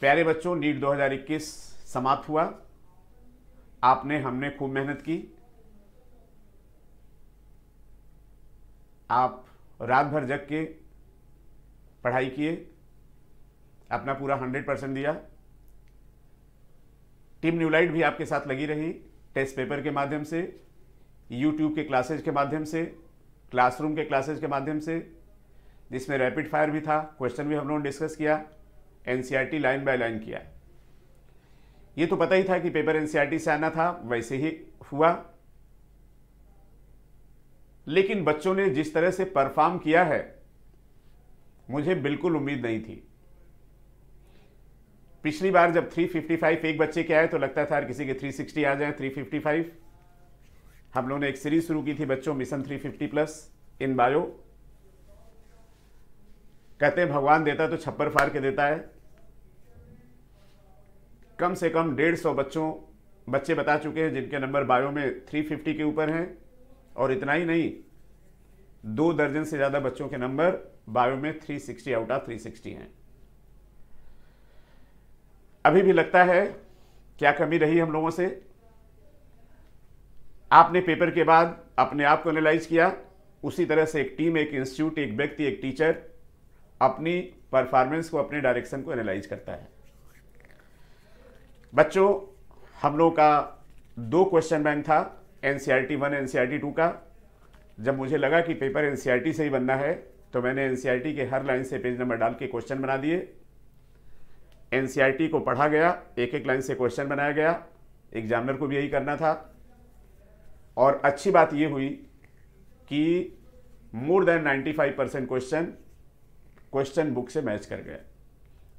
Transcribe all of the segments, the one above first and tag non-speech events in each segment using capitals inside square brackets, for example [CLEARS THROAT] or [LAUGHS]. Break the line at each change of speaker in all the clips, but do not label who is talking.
प्यारे बच्चों, नीट 2021 समाप्त हुआ। आपने, हमने खूब मेहनत की। आप रात भर जग के पढ़ाई किए, अपना पूरा हंड्रेड परसेंट दिया। टीम न्यूलाइट भी आपके साथ लगी रही टेस्ट पेपर के माध्यम से, यूट्यूब के क्लासेज के माध्यम से, क्लासरूम के क्लासेज के माध्यम से, जिसमें रैपिड फायर भी था, क्वेश्चन भी हम लोगों ने डिस्कस किया। एनसीईआरटी लाइन बाय लाइन किया है। ये तो पता ही था कि पेपर एनसीईआरटी से आना था, वैसे ही हुआ। लेकिन बच्चों ने जिस तरह से परफॉर्म किया है, मुझे बिल्कुल उम्मीद नहीं थी। पिछली बार जब 355 एक बच्चे के आए तो लगता था किसी के 360 आ जाए 355 हम लोगों ने एक सीरीज़ शुरू की थी बच्चों मिशन 350 प्लस इन बायो कहते हैं, भगवान देता तो छप्पर फाड़ के देता है। कम से कम डेढ़ सौ बच्चों, बच्चे बता चुके हैं, जिनके नंबर बायो में 350 के ऊपर हैं। और इतना ही नहीं, दो दर्जन से ज़्यादा बच्चों के नंबर बायो में 360 आउट ऑफ़ 360 हैं। अभी भी लगता है, क्या कमी रही हम लोगों से? आपने पेपर के बाद अपने आप को एनालाइज किया। उसी तरह से एक टीम एक इंस्टीट्यूट एक व्यक्ति, एक टीचर अपनी परफॉर्मेंस को, अपने डायरेक्शन को एनालाइज करता है। बच्चों, हम लोग का दो क्वेश्चन बैंक था एनसीईआरटी वन एनसीईआरटी टू का। जब मुझे लगा कि पेपर एनसीईआरटी से ही बनना है तो मैंने एनसीईआरटी के हर लाइन से पेज नंबर डाल के क्वेश्चन बना दिए। एनसीईआरटी को पढ़ा गया एक एक लाइन से क्वेश्चन बनाया गया। एग्जामिनर को भी यही करना था। और अच्छी बात ये हुई कि more than 95 percent question question book से मैच कर गए।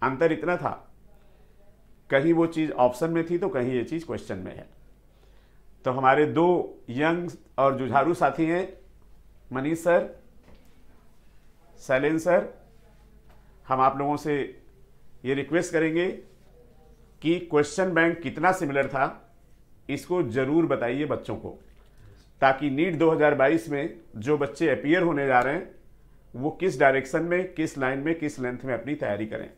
अंतर इतना था कहीं वो चीज़ ऑप्शन में थी तो कहीं ये चीज़ क्वेश्चन में है। तो हमारे दो यंग और जुझारू साथी हैं, मनीष सर शैलेन सर। हम आप लोगों से ये रिक्वेस्ट करेंगे कि क्वेश्चन बैंक कितना सिमिलर था, इसको ज़रूर बताइए बच्चों को, ताकि नीट 2022 में जो बच्चे अपियर होने जा रहे हैं, वो किस डायरेक्शन में, किस लाइन में, किस लेंथ में अपनी तैयारी करें।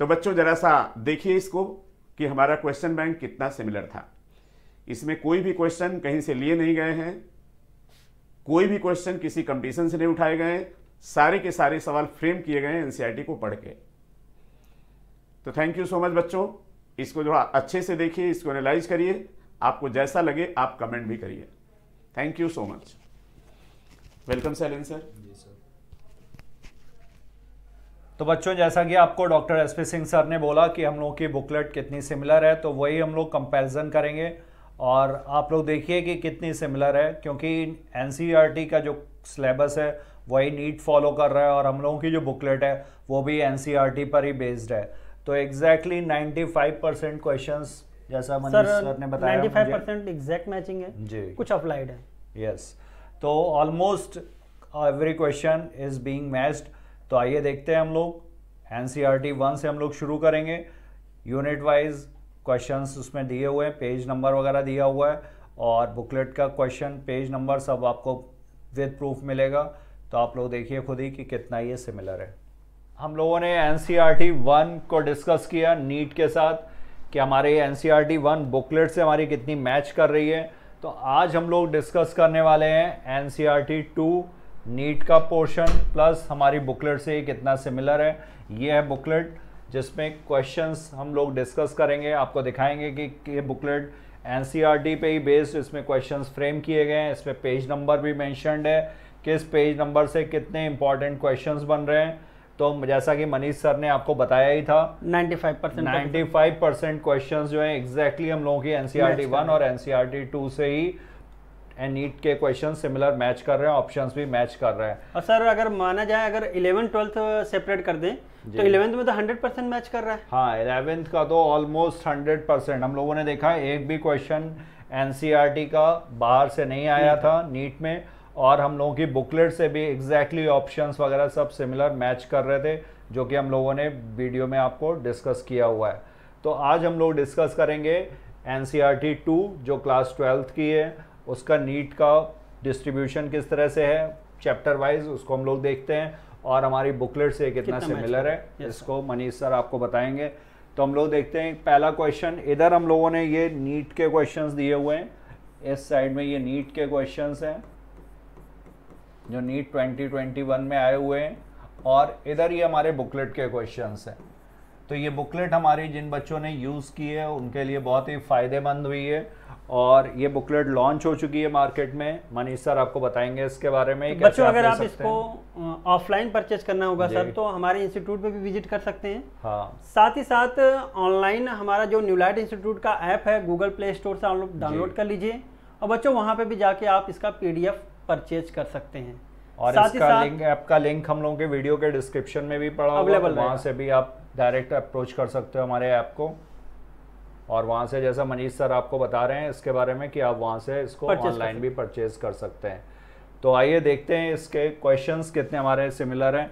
तो बच्चों, जरा सा देखिए इसको कि हमारा क्वेश्चन बैंक कितना सिमिलर था। इसमें कोई भी क्वेश्चन कहीं से लिए नहीं गए हैं। कोई भी क्वेश्चन किसी कंपटीशन से नहीं उठाए गए सारे के सारे सवाल फ्रेम किए गए हैं एनसीईआरटी को पढ़ के। तो थैंक यू सो मच बच्चों। इसको जो अच्छे से देखिए, इसको एनालाइज करिए। आपको जैसा लगे, आप कमेंट भी करिए। Thank you so much welcome सैलन sir
तो बच्चों जैसा कि आपको doctor S P Singh sir ने बोला कि हम लोग की बुकलेट कितनी सिमिलर है तो वही हम लोग कंपैरिजन करेंगे। और आप लोग देखिए कि कितनी सिमिलर है क्योंकि एन e का जो सिलेबस है वही नीट फॉलो कर रहा है और हम लोगों की जो बुकलेट है वो भी एन e पर ही बेस्ड है। तो exactly ninety five percent question जैसा मनीष सर सर ने बताया
95 परसेंट एग्जैक्ट मैचिंग है जी। कुछ अप्लाइड है।
Yes yes. तो almost every question is being matched तो आइए देखते हैं हम लोग। N C R T one से हम लोग शुरू करेंगे। यूनिट वाइज क्वेश्चंस उसमें दिए हुए हैं पेज नंबर वगैरह दिया हुआ है और बुकलेट का क्वेश्चन पेज नंबर सब आपको विद प्रूफ मिलेगा। तो आप लोग देखिए खुद ही कि कितना ये सिमिलर है। हम लोगों ने N C R T one को डिस्कस किया नीट के साथ कि हमारे N C R T one booklet से हमारी कितनी मैच कर रही है। तो आज हम लोग डिस्कस करने वाले हैं N C R T two NEET का पोर्शन प्लस हमारी बुकलेट से कितना सिमिलर है ये है बुकलेट जिसमें क्वेश्चंस हम लोग डिस्कस करेंगे आपको दिखाएँगे कि ये बुकलेट एन टी पे ही बेस्ड इसमें क्वेश्चंस फ्रेम किए गए हैं इसमें पेज नंबर भी मैंशनड है किस पेज नंबर से कितने इंपॉर्टेंट क्वेश्चंस बन रहे हैं। तो जैसा कि मनीष सर ने आपको बताया ही था
95 percent
ninety five percent question जो है एग्जैक्टली exactly हम लोगों की एनसीआरटी वन और एनसीआरटी टू से ही नीट के क्वेश्चन सिमिलर मैच कर रहे हैं ऑप्शंस भी मैच कर रहे हैं।
और सर अगर माना जाए अगर इलेवन ट्वेल्थ सेपरेट कर दें तो इलेवेंथ में तो हंड्रेड परसेंट मैच कर रहा है।
हाँ इलेवेंथ का तो ऑलमोस्ट हंड्रेड परसेंट हम लोगों ने देखा है एक भी क्वेश्चन एनसीआरटी का बाहर से नहीं आया था नीट में और हम लोगों की बुकलेट से भी एग्जैक्टली ऑप्शंस वगैरह सब सिमिलर मैच कर रहे थे जो कि हम लोगों ने वीडियो में आपको डिस्कस किया हुआ है। तो आज हम लोग डिस्कस करेंगे एन सी टू जो क्लास ट्वेल्थ की है उसका नीट का डिस्ट्रीब्यूशन किस तरह से है चैप्टर वाइज उसको हम लोग देखते हैं और हमारी बुकलेट से कितना
कितना
सिमिलर है इसको मनीष सर आपको बताएँगे। तो हम लोग देखते हैं पहला क्वेश्चन इधर हम लोगों ने ये नीट के क्वेश्चन दिए हुए हैं। इस साइड में ये नीट के क्वेश्चन हैं जो नीट 2021 में आए हुए हैं और इधर ये हमारे बुकलेट के क्वेश्चंस हैं। तो ये बुकलेट हमारी जिन बच्चों ने यूज़ की है उनके लिए बहुत ही फ़ायदेमंद हुई है। और ये बुकलेट लॉन्च हो चुकी है मार्केट में। मनीष सर आपको बताएँगे इसके बारे में
बच्चों अगर आप इसको ऑफलाइन परचेज करना होगा सर तो हमारे इंस्टीट्यूट पे भी विज़िट कर सकते हैं।
हाँ।
साथ ही साथ ऑनलाइन हमारा जो न्यूलाइट इंस्टीट्यूट का ऐप है गूगल प्ले स्टोर से आप लोग डाउनलोड कर लीजिए। और बच्चों वहाँ पे भी जाके आप इसका पीडीएफ परचेज कर सकते हैं।
और
साथ
इसका लिंक ऐप का लिंक हम लोगों के वीडियो के डिस्क्रिप्शन में भी पड़ा होगा
Available
तो वहाँ से भी आप डायरेक्ट अप्रोच कर सकते हो हमारे ऐप को। और वहाँ से जैसा मनीष सर आपको बता रहे हैं इसके बारे में कि आप वहाँ से इसको ऑनलाइन भी परचेज कर सकते हैं। तो आइए देखते हैं इसके क्वेश्चंस कितने हमारे सिमिलर हैं।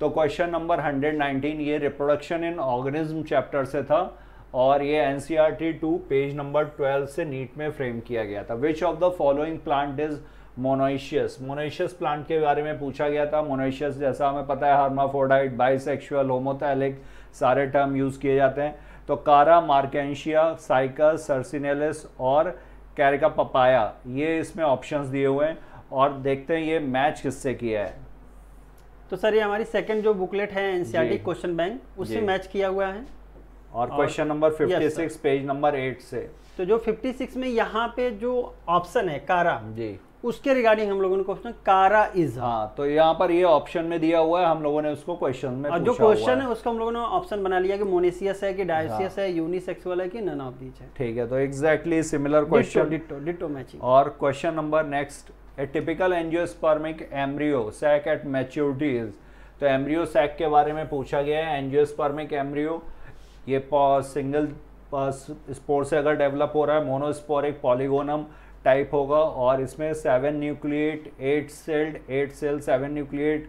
तो क्वेश्चन नंबर 119 ये रिप्रोडक्शन इन ऑर्गेनिज्म चैप्टर से था और ये N C R T two page number 12 से नीट में फ्रेम किया गया था। Which of the following plant is monoecious monoecious plant के बारे में पूछा गया था। मोनोइशियस जैसा हमें पता है हार्माफोडाइट बाइसेक्सुअल होमोथैलिक सारे टर्म यूज़ किए जाते हैं। तो कारा मार्केंशिया साइकस सर्सिनेलिस और कैरिका पपाया ये इसमें ऑप्शंस दिए हुए हैं और देखते हैं ये मैच किससे किया है।
तो सर ये हमारी सेकंड जो बुकलेट है एनसीईआरटी क्वेश्चन बैंक उससे मैच किया हुआ है।
और question number
Yes,
56 page number 8 से।
तो जो 56 में यहाँ पे जो ऑप्शन है कारा
जी।
उसके रिगार्डिंग हम लोगों ने क्वेश्चन कारा इज़
हाँ तो यहाँ पर ये ऑप्शन में दिया हुआ है हम लोगों ने उसको क्वेश्चन में
जो क्वेश्चन है। उसका हम लोगों ने ऑप्शन बना लिया कि मोनेसियस है कि डायोसियस है। यूनिसेक्सुअल है कि नन ऑफ़ दीज है।
ठीक है तो exactly similar question
ditto ditto matching
और question number next a typical angiospermic embryo sac at maturity is तो एम्ब्रियो सैक के बारे में पूछा गया है एंजियोस्पर्मिक एम्ब्रियो ये सिंगल स्पोर से अगर डेवलप हो रहा है मोनोस्पोरिक पॉलीगोनम टाइप होगा और इसमें seven nucleate eight celled eight cell seven nucleate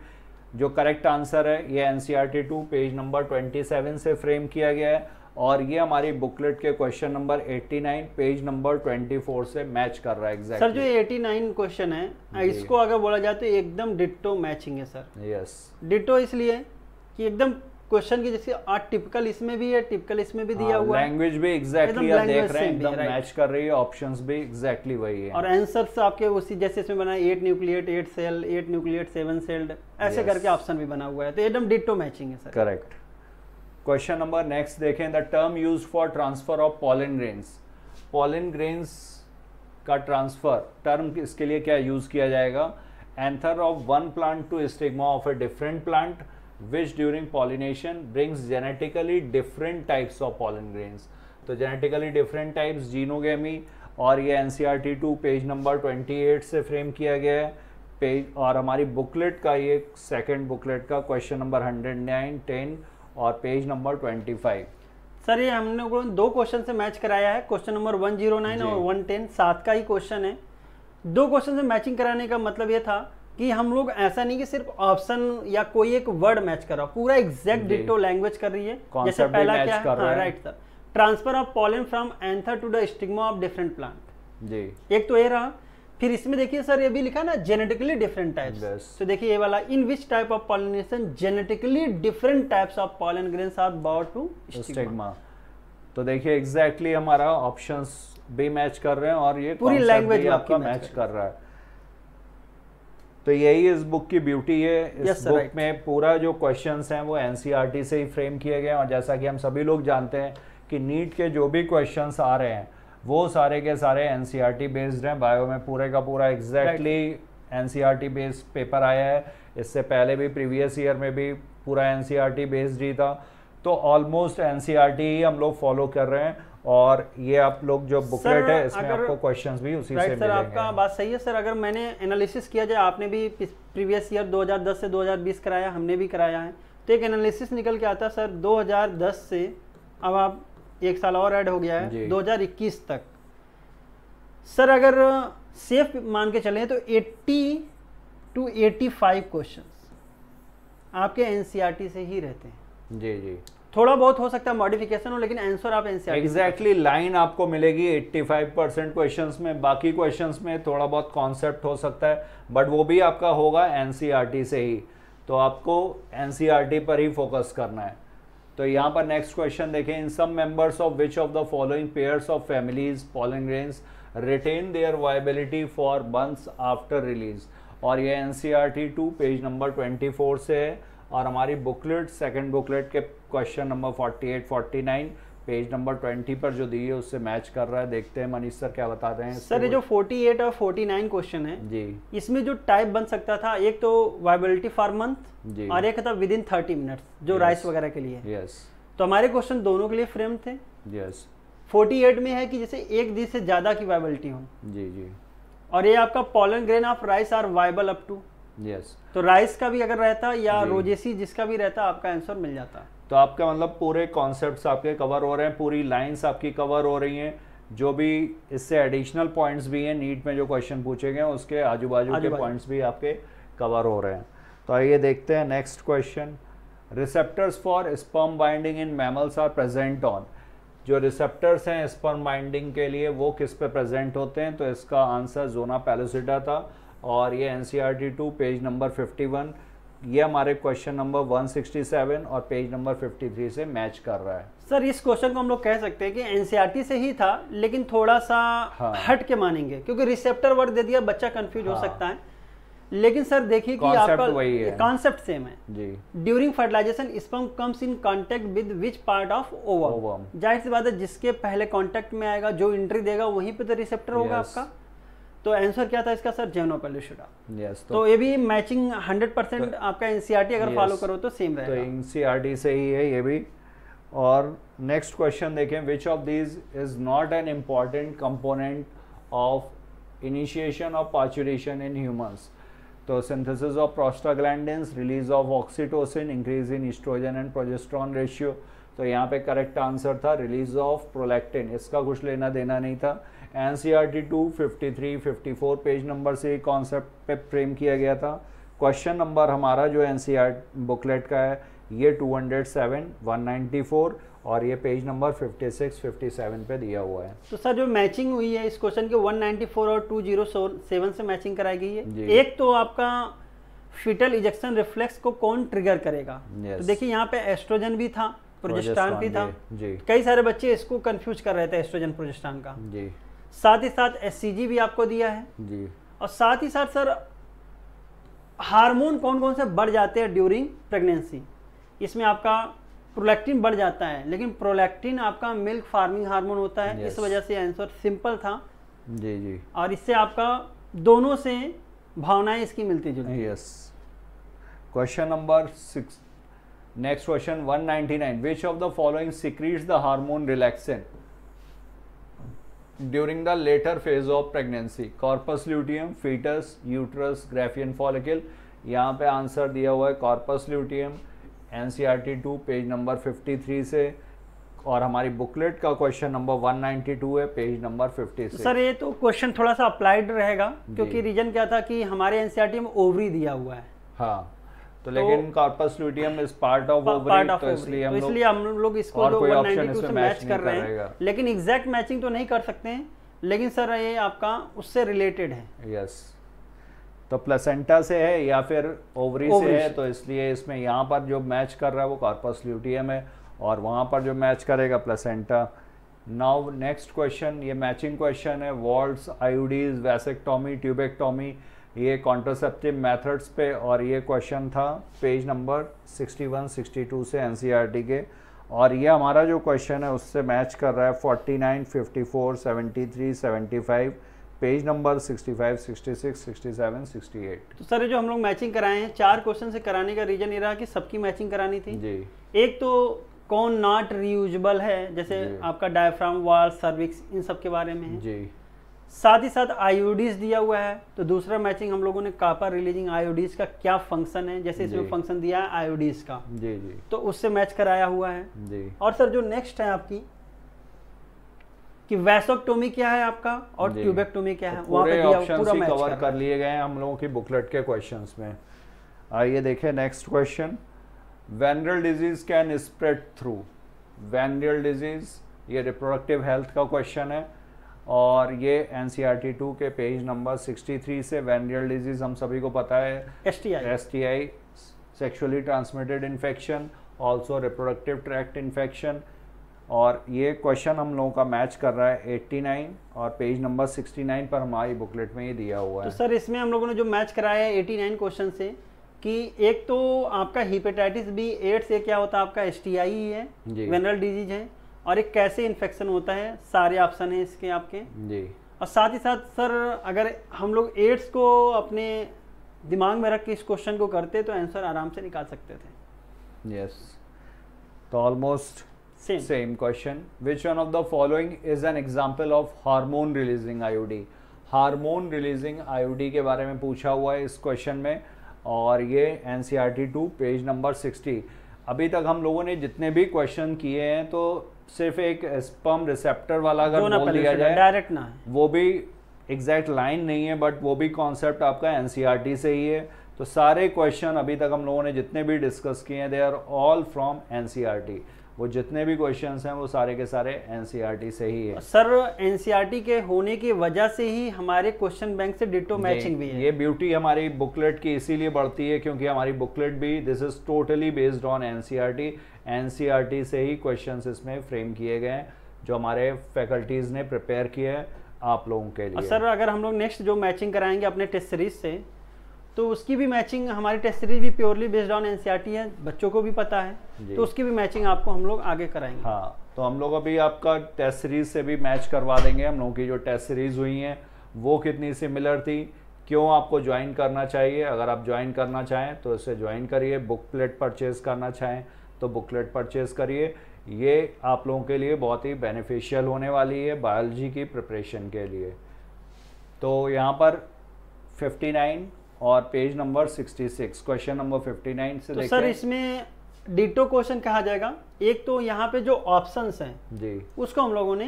जो करेक्ट आंसर है ये N C R T two page number twenty seven से फ्रेम किया गया है और ये हमारी बुकलेट के क्वेश्चन नंबर 89 पेज नंबर 24 से मैच कर रहा है एग्जैक्ट
सर जो
एग्जैक्टली
ये 89 क्वेश्चन है इसको अगर बोला जाए तो एकदम डिट्टो मैचिंग है सर।
यस
डिट्टो इसलिए कि एकदम क्वेश्चन की जैसे टिपिकल इसमें भी है टिपिकल इसमें भी दिया हुआ
लैंग्वेज भी एग्जैक्टली आप देख रहे हैं
है,
एकदम मैच कर रही है ऑप्शंस भी एग्जैक्टली वही है।
और आंसर्स आपके उसी जैसे इसमें बना है eight nucleate eight cell eight nucleate seven celled ऐसे. करके ऑप्शन भी बना हुआ है। तो एकदम डिट्टो मैचिंग है sir
correct question number next देखें the term use for transfer of pollen grains pollen grains का ट्रांसफ़र टर्म इसके लिए क्या यूज़ किया जाएगा? Anther of one plant to stigma of a different plant which during pollination brings genetically different types of pollen grains तो genetically different types xenogamy और ये N C R T two page number twenty eight से frame किया गया है। Page और हमारी booklet का ये सेकंड बुकलेट का question number hundred nine ten और page number twenty five
sir ये हमने दो क्वेश्चन से मैच कराया है। क्वेश्चन नंबर 109
जी।
और 110 सात का ही क्वेश्चन है। दो क्वेश्चन से मैचिंग कराने का मतलब ये था कि हम लोग ऐसा नहीं कि सिर्फ़ ऑप्शन या कोई एक वर्ड मैच कर रहा पूरा एग्जैक्ट। डिटो लैंग्वेज कर रही है। जैसे पहला क्या
कर
है
है।
Right sir transfer of pollen from anther to the stigma of different plant
जी।
एक तो ये रहा। फिर इसमें देखिए सर ये भी लिखा ना जेनेटिकली डिफरेंट टाइप्स
Yes.
तो देखिए ये वाला in which type of pollination genetically different types of pollen grains are brought to
stigma तो देखिए एग्जैक्टली exactly हमारा ऑप्शंस भी मैच कर रहे हैं और ये
पूरी
भी
आपकी
मैच
कर
रहा है। तो यही इस बुक की ब्यूटी है। इस
Yes, sir,
बुक
right.
में पूरा जो क्वेश्चंस हैं वो एनसीईआरटी से ही फ्रेम किए गए हैं और जैसा कि हम सभी लोग जानते हैं कि नीट के जो भी क्वेश्चंस आ रहे हैं वो सारे के सारे एनसीईआरटी बेस्ड हैं। बायो में पूरे का पूरा एग्जैक्टली एनसीईआरटी बेस्ड पेपर आया है। इससे पहले भी प्रीवियस ईयर में भी पूरा एनसीईआरटी बेस्ड ही था। तो ऑलमोस्ट एनसीईआरटी ही हम लोग फॉलो कर रहे हैं। और ये आप लोग जो बुकलेट है इसमें आपको क्वेश्चंस भी उसी से
सर आपका बात सही है सर अगर मैंने एनालिसिस किया जाए आपने भी प्रीवियस ईयर 2010 से 2020 कराया हमने भी कराया है तो एक एनालिसिस निकल के आता है सर 2010 से अब आप एक साल और ऐड हो गया है
जी।
2021 तक। सर अगर सेफ़ मान के चले तो 80 टू 85 क्वेश्चंस आपके एनसीईआरटी से ही रहते हैं।
जी जी।
थोड़ा बहुत हो सकता है मॉडिफिकेशन हो लेकिन आंसर आप एनसीईआरटी
एग्जैक्टली लाइन आपको मिलेगी 85 परसेंट क्वेश्चन में बाकी क्वेश्चन में थोड़ा बहुत कॉन्सेप्ट हो सकता है बट वो भी आपका होगा एनसीईआरटी से ही। तो आपको एनसीईआरटी पर ही फोकस करना है। तो यहाँ पर नेक्स्ट क्वेश्चन देखें। In some members of which of the following pairs of families pollen grains retain their viability for months after release और ये N C R T two page number twenty four से है। और हमारी booklet second booklet के question number forty eight forty nine page number twenty पर जो दी है उससे मैच कर रहा है। देखते हैं मनीष सर क्या बताते हैं
सर ये जो 48 और 49 क्वेश्चन है
जी।
इसमें जो टाइप बन सकता था एक तो वायबिलिटी फॉर मंथ
जी।
और एक था विद इन थर्टी मिनट्स जो
Yes.
राइस वगैरह के लिए
यस
तो हमारे क्वेश्चन दोनों के लिए फ्रेम थे।
यस
48 में है कि जैसे एक दिन से ज़्यादा की वायबिलिटी हो।
जी जी।
और ये आपका pollen grain of rice are viable up to
yes
तो राइस का भी अगर रहता या रोजेसी जिसका भी रहता आपका आंसर मिल जाता।
तो आपका मतलब पूरे कॉन्सेप्ट आपके कवर हो रहे हैं पूरी लाइन्स आपकी कवर हो रही हैं जो भी इससे एडिशनल पॉइंट्स भी हैं नीट में जो क्वेश्चन पूछे गए उसके आजू बाजू के। पॉइंट्स भी आपके कवर हो रहे हैं। तो आइए देखते हैं next question receptors for sperm binding in mammals are present on जो रिसेप्टर्स हैं स्पर्म बाइंडिंग के लिए वो किस पे प्रेजेंट होते हैं? तो इसका आंसर जोना पैलोसिडा था। और ये N C R T two page number fifty one ये हमारे क्वेश्चन नंबर 167 और पेज नंबर 53 से मैच कर रहा है।
सर इस क्वेश्चन को हम लोग कह सकते हैं कि एनसीईआरटी से ही था लेकिन थोड़ा सा
हाँ।
हट के मानेंगे क्योंकि रिसेप्टर वर्ड दे दिया बच्चा कंफ्यूज हो
हाँ।
सकता है। लेकिन सर देखिए कि आपका कॉन्सेप्ट सेम है।
जी।
During fertilization sperm comes in contact with which part of ovum. ज़ाहिर सी बात है जिसके पहले कांटेक्ट में आएगा जो एंट्री देगा वहीं पे तो रिसेप्टर होगा आपका। तो आंसर क्या था इसका सर जेनोपेल्यूशिडा
यस
तो ये भी मैचिंग 100% आपका एनसीईआरटी अगर
Yes.
फॉलो करो तो सेम
तो
रहेगा।
एनसीईआरटी से ही है ये भी। और नेक्स्ट क्वेश्चन देखें which of these is not an important component of initiation of parturition in humans तो synthesis of prostaglandins release of oxytocin increase in estrogen and progesterone ratio तो यहाँ पे करेक्ट आंसर था रिलीज़ ऑफ़ प्रोलैक्टिन इसका कुछ लेना देना नहीं था। N C R T two fifty three fifty four page number से कॉन्सेप्ट पे फ्रेम किया गया था। क्वेश्चन नंबर हमारा जो एन सी आर बुकलेट का है ये 207 194 और ये पेज नंबर 56 57 पे दिया हुआ है।
तो सर जो मैचिंग हुई है इस क्वेश्चन के 194 और 207 से मैचिंग कराई गई है। एक तो आपका फिटल इजेक्शन रिफ्लेक्स को कौन ट्रिगर करेगा. तो देखिए यहाँ पे एस्ट्रोजन भी था प्रोजेस्टान भी था।
जी।
कई सारे बच्चे इसको कंफ्यूज कर रहे थे एस्ट्रोजन प्रोजेस्टान का।
जी।
साथ ही साथ एससीजी भी आपको दिया है।
जी।
और साथ ही साथ सर हार्मोन कौन कौन से बढ़ जाते हैं ड्यूरिंग प्रेगनेंसी इसमें आपका प्रोलैक्टिन बढ़ जाता है लेकिन प्रोलैक्टिन आपका मिल्क फ़ार्मिंग हार्मोन होता है। इस वजह से आंसर सिंपल था।
जी जी।
और इससे आपका दोनों से भावनाएँ इसकी मिलती जुलती
yes question number six next question 199 which of the following secretes the hormone relaxin during the later phase of pregnancy. Corpus luteum fetus uterus graphian follicle. यहाँ पे आंसर दिया हुआ है corpus luteum N C R T two page number 53 से। और हमारी booklet का question number 192 है पेज नंबर 56
सर ये तो क्वेश्चन थोड़ा सा अप्लाइड रहेगा क्योंकि रीजन क्या था कि हमारे एनसीईआरटी में ओवरी दिया हुआ है।
हाँ। तो लेकिन corpus luteum is part of ovary
of
तो इसलिए हम
तो
लोग
इसलिए हम लोग इसको
और
जो
कोई option
192 से
इसमें
मैच कर रहे हैं। लेकिन एग्जैक्ट मैचिंग तो नहीं कर सकते हैं लेकिन सर ये आपका उससे रिलेटेड है।
यस तो प्लेसेंटा से है या फिर ओवरी से है तो इसलिए इसमें यहाँ पर जो मैच कर रहा है वो कॉर्पस ल्यूटियम है और वहाँ पर जो मैच करेगा प्लेसेंटा नाउ नेक्स्ट क्वेश्चन ये मैचिंग क्वेश्चन है वॉल्ट्स आईयूडीज वैसेक्टोमी ट्यूबेक्टोमी ये कॉन्ट्रोसेप्टिव मेथड्स पे और ये क्वेश्चन था पेज नंबर 61 62 से एनसीईआरटी के। और ये हमारा जो क्वेश्चन है उससे मैच कर रहा है 49 54 73 75 पेज नंबर 65 66 67 68
तो सर जो हम लोग मैचिंग कराए हैं चार क्वेश्चन से कराने का रीजन ये रहा कि सबकी मैचिंग करानी थी।
जी।
एक तो कौन नॉट रीयूजेबल है? जैसे आपका डायफ्राम वाल सर्विक्स इन सब के बारे में है।
जी।
साथ ही साथ आयोडीज दिया हुआ है तो दूसरा मैचिंग हम लोगों ने कापर रिलीजिंग आयोडीज का क्या फ़ंक्शन है जैसे इसमें फ़ंक्शन दिया है आयोडीज का।
जी जी।
तो उससे मैच कराया हुआ है।
जी।
और सर जो नेक्स्ट है आपकी कि वैसोक्टोमी क्या है आपका और ट्यूबेक्टोमी क्या है
तो
वहाँ पे दिया
ऑप्शन
पूरा मैच
कवर
कर।
कर लिए गए हैं हम लोगों की बुकलेट के क्वेश्चंस में। आइए देखें next question venereal disease can spread through venereal disease ये रिप्रोडक्टिव हेल्थ का क्वेश्चन है। और ये N C R T two के पेज नंबर 63 से वेनरल डिज़ीज़ हम सभी को पता है।
S T I
S T I sexually transmitted infection also reproductive tract infection और ये क्वेश्चन हम लोगों का मैच कर रहा है 89 और पेज नंबर 69 पर हमारी बुकलेट में ये दिया हुआ है
तो
है।
सर इसमें हम लोगों ने जो मैच कराया है 89 क्वेश्चन से कि एक तो आपका हिपेटाइटिस बी एड्स से क्या होता है? आपका एस टी आई है
जी।
वेनरल डिज़ीज़ है। और एक कैसे इन्फेक्शन होता है सारे ऑप्शन है इसके आपके।
जी।
और साथ ही साथ सर अगर हम लोग एड्स को अपने दिमाग में रख के इस क्वेश्चन को करते तो आंसर आराम से निकाल सकते थे।
यस तो almost
same
question. Which one of the following is an example of hormone releasing IUD? Hormone releasing IUD के बारे में पूछा हुआ है इस क्वेश्चन में और ये N C R T two page number sixty अभी तक हम लोगों ने जितने भी क्वेश्चन किए हैं तो सिर्फ़ एक स्पर्म रिसेप्टर वाला अगर बोल दिया जाए
डायरेक्ट ना
वो भी एग्जैक्ट लाइन नहीं है बट वो भी कॉन्सेप्ट आपका एन से ही है। तो सारे क्वेश्चन अभी तक हम लोगों ने जितने भी डिस्कस किए हैं they are all from N वो जितने भी क्वेश्चंस हैं वो सारे के सारे एन से ही है।
सर एनसीईआरटी के होने की वजह से ही हमारे क्वेश्चन बैंक से डिटो मैचिंग भी है।
ये ब्यूटी हमारी बुकलेट की इसीलिए बढ़ती है क्योंकि हमारी बुकलेट भी this is totally based on NCERT NCERT से ही क्वेश्चन इसमें फ्रेम किए गए हैं जो हमारे फैकल्टीज ने प्रिपेयर किए हैं आप लोगों के लिए।
सर अगर हम लोग नेक्स्ट जो मैचिंग कराएँगे अपने टेस्ट सीरीज़ से तो उसकी भी मैचिंग हमारी टेस्ट सीरीज़ भी प्योरली बेस्ड ऑन एनसीईआरटी है बच्चों को भी पता है तो उसकी भी मैचिंग आपको हम लोग आगे कराएँगे।
हाँ तो हम लोग अभी आपका टेस्ट सीरीज़ से भी मैच करवा देंगे हम लोगों की जो टेस्ट सीरीज़ हुई हैं वो कितनी सिमिलर थी क्यों आपको ज्वाइन करना चाहिए अगर आप ज्वाइन करना चाहें तो इसे ज्वाइन करिए बुक बुकलेट परचेज करना चाहें तो बुकलेट परचेज करिए। ये आप लोगों के लिए बहुत ही बेनिफिशियल होने वाली है बायोलॉजी की प्रिपरेशन के लिए। तो यहाँ पर 59 और पेज नंबर 66 क्वेश्चन नंबर 59 से
तो सर इसमें डिटो क्वेश्चन कहा जाएगा। एक तो यहाँ पे जो ऑप्शंस हैं
जी।
उसको हम लोगों ने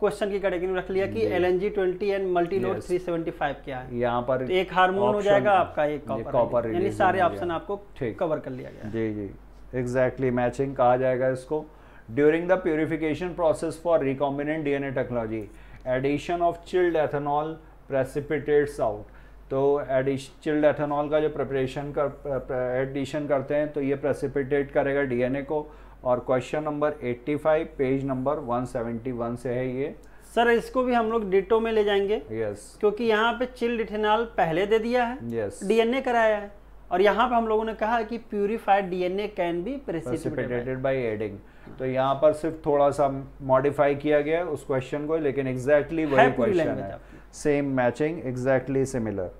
क्वेश्चन की कैटेगरी में रख लिया कि L N G twenty and multiload three seventy five क्या है।
यहाँ पर
तो एक हार्मोन हो जाएगा आपका एक कॉपर यानी सारे ऑप्शन आपको। कवर कर लिया गया
जी जी। एग्जैक्टली मैचिंग कहा जाएगा इसको। During the purification process for recombinant DNA technology addition of chilled ethanol precipitates out तो एडिश चिल्ड एथेनॉल का जो प्रिपरेशन कर एडिशन करते हैं तो ये प्रेसिपिटेट करेगा डीएनए को। और क्वेश्चन नंबर 85 पेज नंबर 171 से है ये।
सर इसको भी हम लोग डिटो में ले जाएँगे।
Yes yes.
क्योंकि यहाँ पे चिल्ड इथेनॉल पहले दे दिया है।
Yes yes.
डीएनए कराया है। और यहाँ पे हम लोगों ने कहा कि purified DNA can be precipitated
by adding तो यहाँ पर सिर्फ़ थोड़ा सा मॉडिफाई किया गया उस क्वेश्चन को लेकिन एग्जैक्टली
है
वही क्वेश्चन है। Same matching exactly similar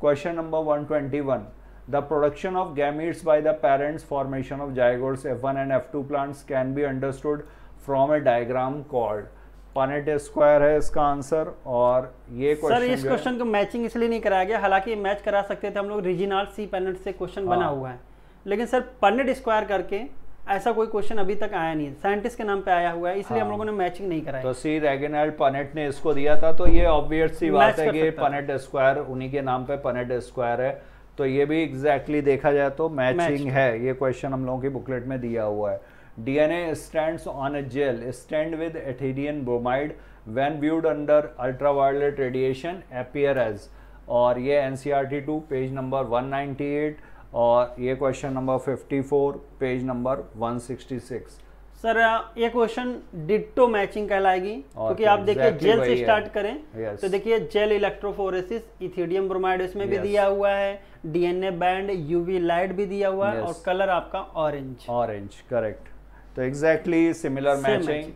question number 121 the production of gametes by the parents formation of zygotes f1 and f2 plants can be understood from a diagram called Punnett square है इसका answer और ये
sir इस question को matching इसलिए नहीं कराया गया हालाँकि मैच करा सकते थे हम लोग रिजिनाल सी पैनेट से क्वेश्चन बना
हाँ।
हुआ है। लेकिन सर पनेट स्क्वायर करके ऐसा कोई क्वेश्चन अभी तक आया नहीं है साइंटिस्ट के नाम पे आया हुआ है इसलिए
हाँ। हम।
लोगों ने मैचिंग नहीं कराया
तो सी रेगेनाल्ड पनेट ने इसको दिया था तो ये ऑब्वियस सी बात है कि पनेट स्क्वायर उन्हीं के नाम पे पनेट स्क्वायर है तो ये भी एग्जैक्टली exactly देखा जाए तो मैचिंग। है ये क्वेश्चन हम लोगों की बुकलेट में दिया हुआ है DNA stands on a gel stand with ethidium bromide when viewed under ultraviolet radiation appear as और ये एनसीईआरटी टू पेज नंबर 198 और ये question number 54 page number 166
sir ये क्वेश्चन डिट्टो मैचिंग कहलाएगी क्योंकि
क्या,
आप देखिए जेल से। स्टार्ट करें
Yes.
तो देखिए जेल इलेक्ट्रोफोरेसिस इथिडियम ब्रोमाइड इसमें भी दिया हुआ है डीएनए बैंड यूवी लाइट भी दिया हुआ है
Yes.
और कलर आपका ऑरेंज
ऑरेंज करेक्ट तो एग्जैक्टली सिमिलर मैचिंग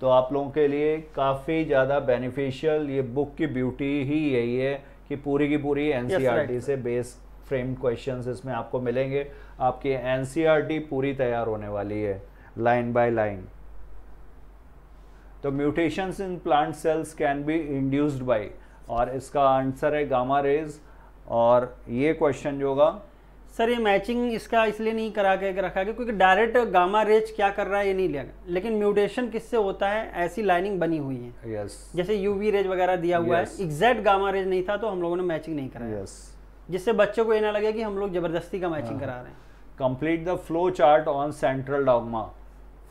तो आप लोगों के लिए काफ़ी ज़्यादा बेनिफिशियल ये बुक की ब्यूटी ही यही है कि पूरी की पूरी एनसीईआरटी
right.
से बेस फ्रेम क्वेश्चंस इसमें आपको मिलेंगे। आपकी एनसीईआरटी पूरी तैयार होने वाली है लाइन बाय लाइन तो mutations in plant cells can be induced by और इसका आंसर है गामा रेज और ये क्वेश्चन जो होगा
सर ये मैचिंग इसका इसलिए नहीं करा के रखा गया क्योंकि डायरेक्ट गामा रेज क्या कर रहा है ये नहीं लिया लेकिन म्यूटेशन किससे होता है? ऐसी लाइनिंग बनी हुई है।
यस
जैसे यूवी रेज वगैरह दिया
yes.
हुआ है। एग्जैक्ट गामा रेज नहीं था तो हम लोगों ने मैचिंग नहीं कराया।
यस
जिससे बच्चों को ये ना लगे कि हम लोग ज़बरदस्ती का मैचिंग
हाँ।
करा रहे हैं।
Complete the flow chart on central dogma.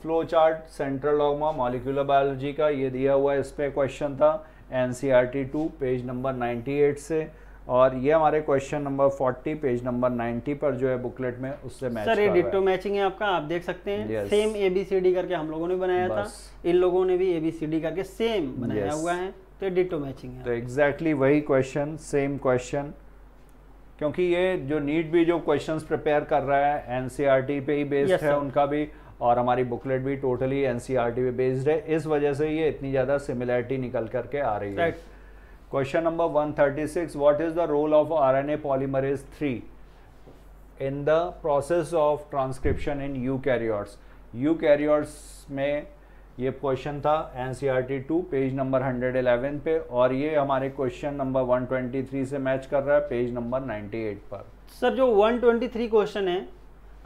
Flow chart central dogma molecular biology का ये दिया हुआ है इस पे क्वेश्चन था N C R T two page number 98 से। और ये हमारे क्वेश्चन नंबर 40 पेज नंबर 90 पर जो है बुकलेट में उससे मैच
सर ये डिट्टो मैचिंग है। आपका आप देख सकते हैं।
Yes.
Same A B C D करके हम लोगों ने बनाया था। इन लोगों ने भी ए बी सी डी करके सेम बनाया
Yes.
हुआ है। तो ये डिट्टो मैचिंग है।
तो एग्जैक्टली exactly वही क्वेश्चन सेम क्वेश्चन क्योंकि ये जो नीट भी जो क्वेश्चंस प्रिपेयर कर रहा है एनसीईआरटी पे ही बेस्ड
Yes,
है
sir.
उनका भी और हमारी बुकलेट भी टोटली एनसीईआरटी पे बेस्ड है इस वजह से ये इतनी ज़्यादा सिमिलरिटी निकल करके आ रही right.
है
question number 136 what is the role of RNA polymerase 3 in the process of transcription in eukaryotes eukaryotes में ये क्वेश्चन था एनसीईआरटी 2 पेज नंबर 111 पे और ये हमारे क्वेश्चन नंबर 123 से मैच कर रहा है पेज नंबर 98 पर।
सर जो 123 क्वेश्चन है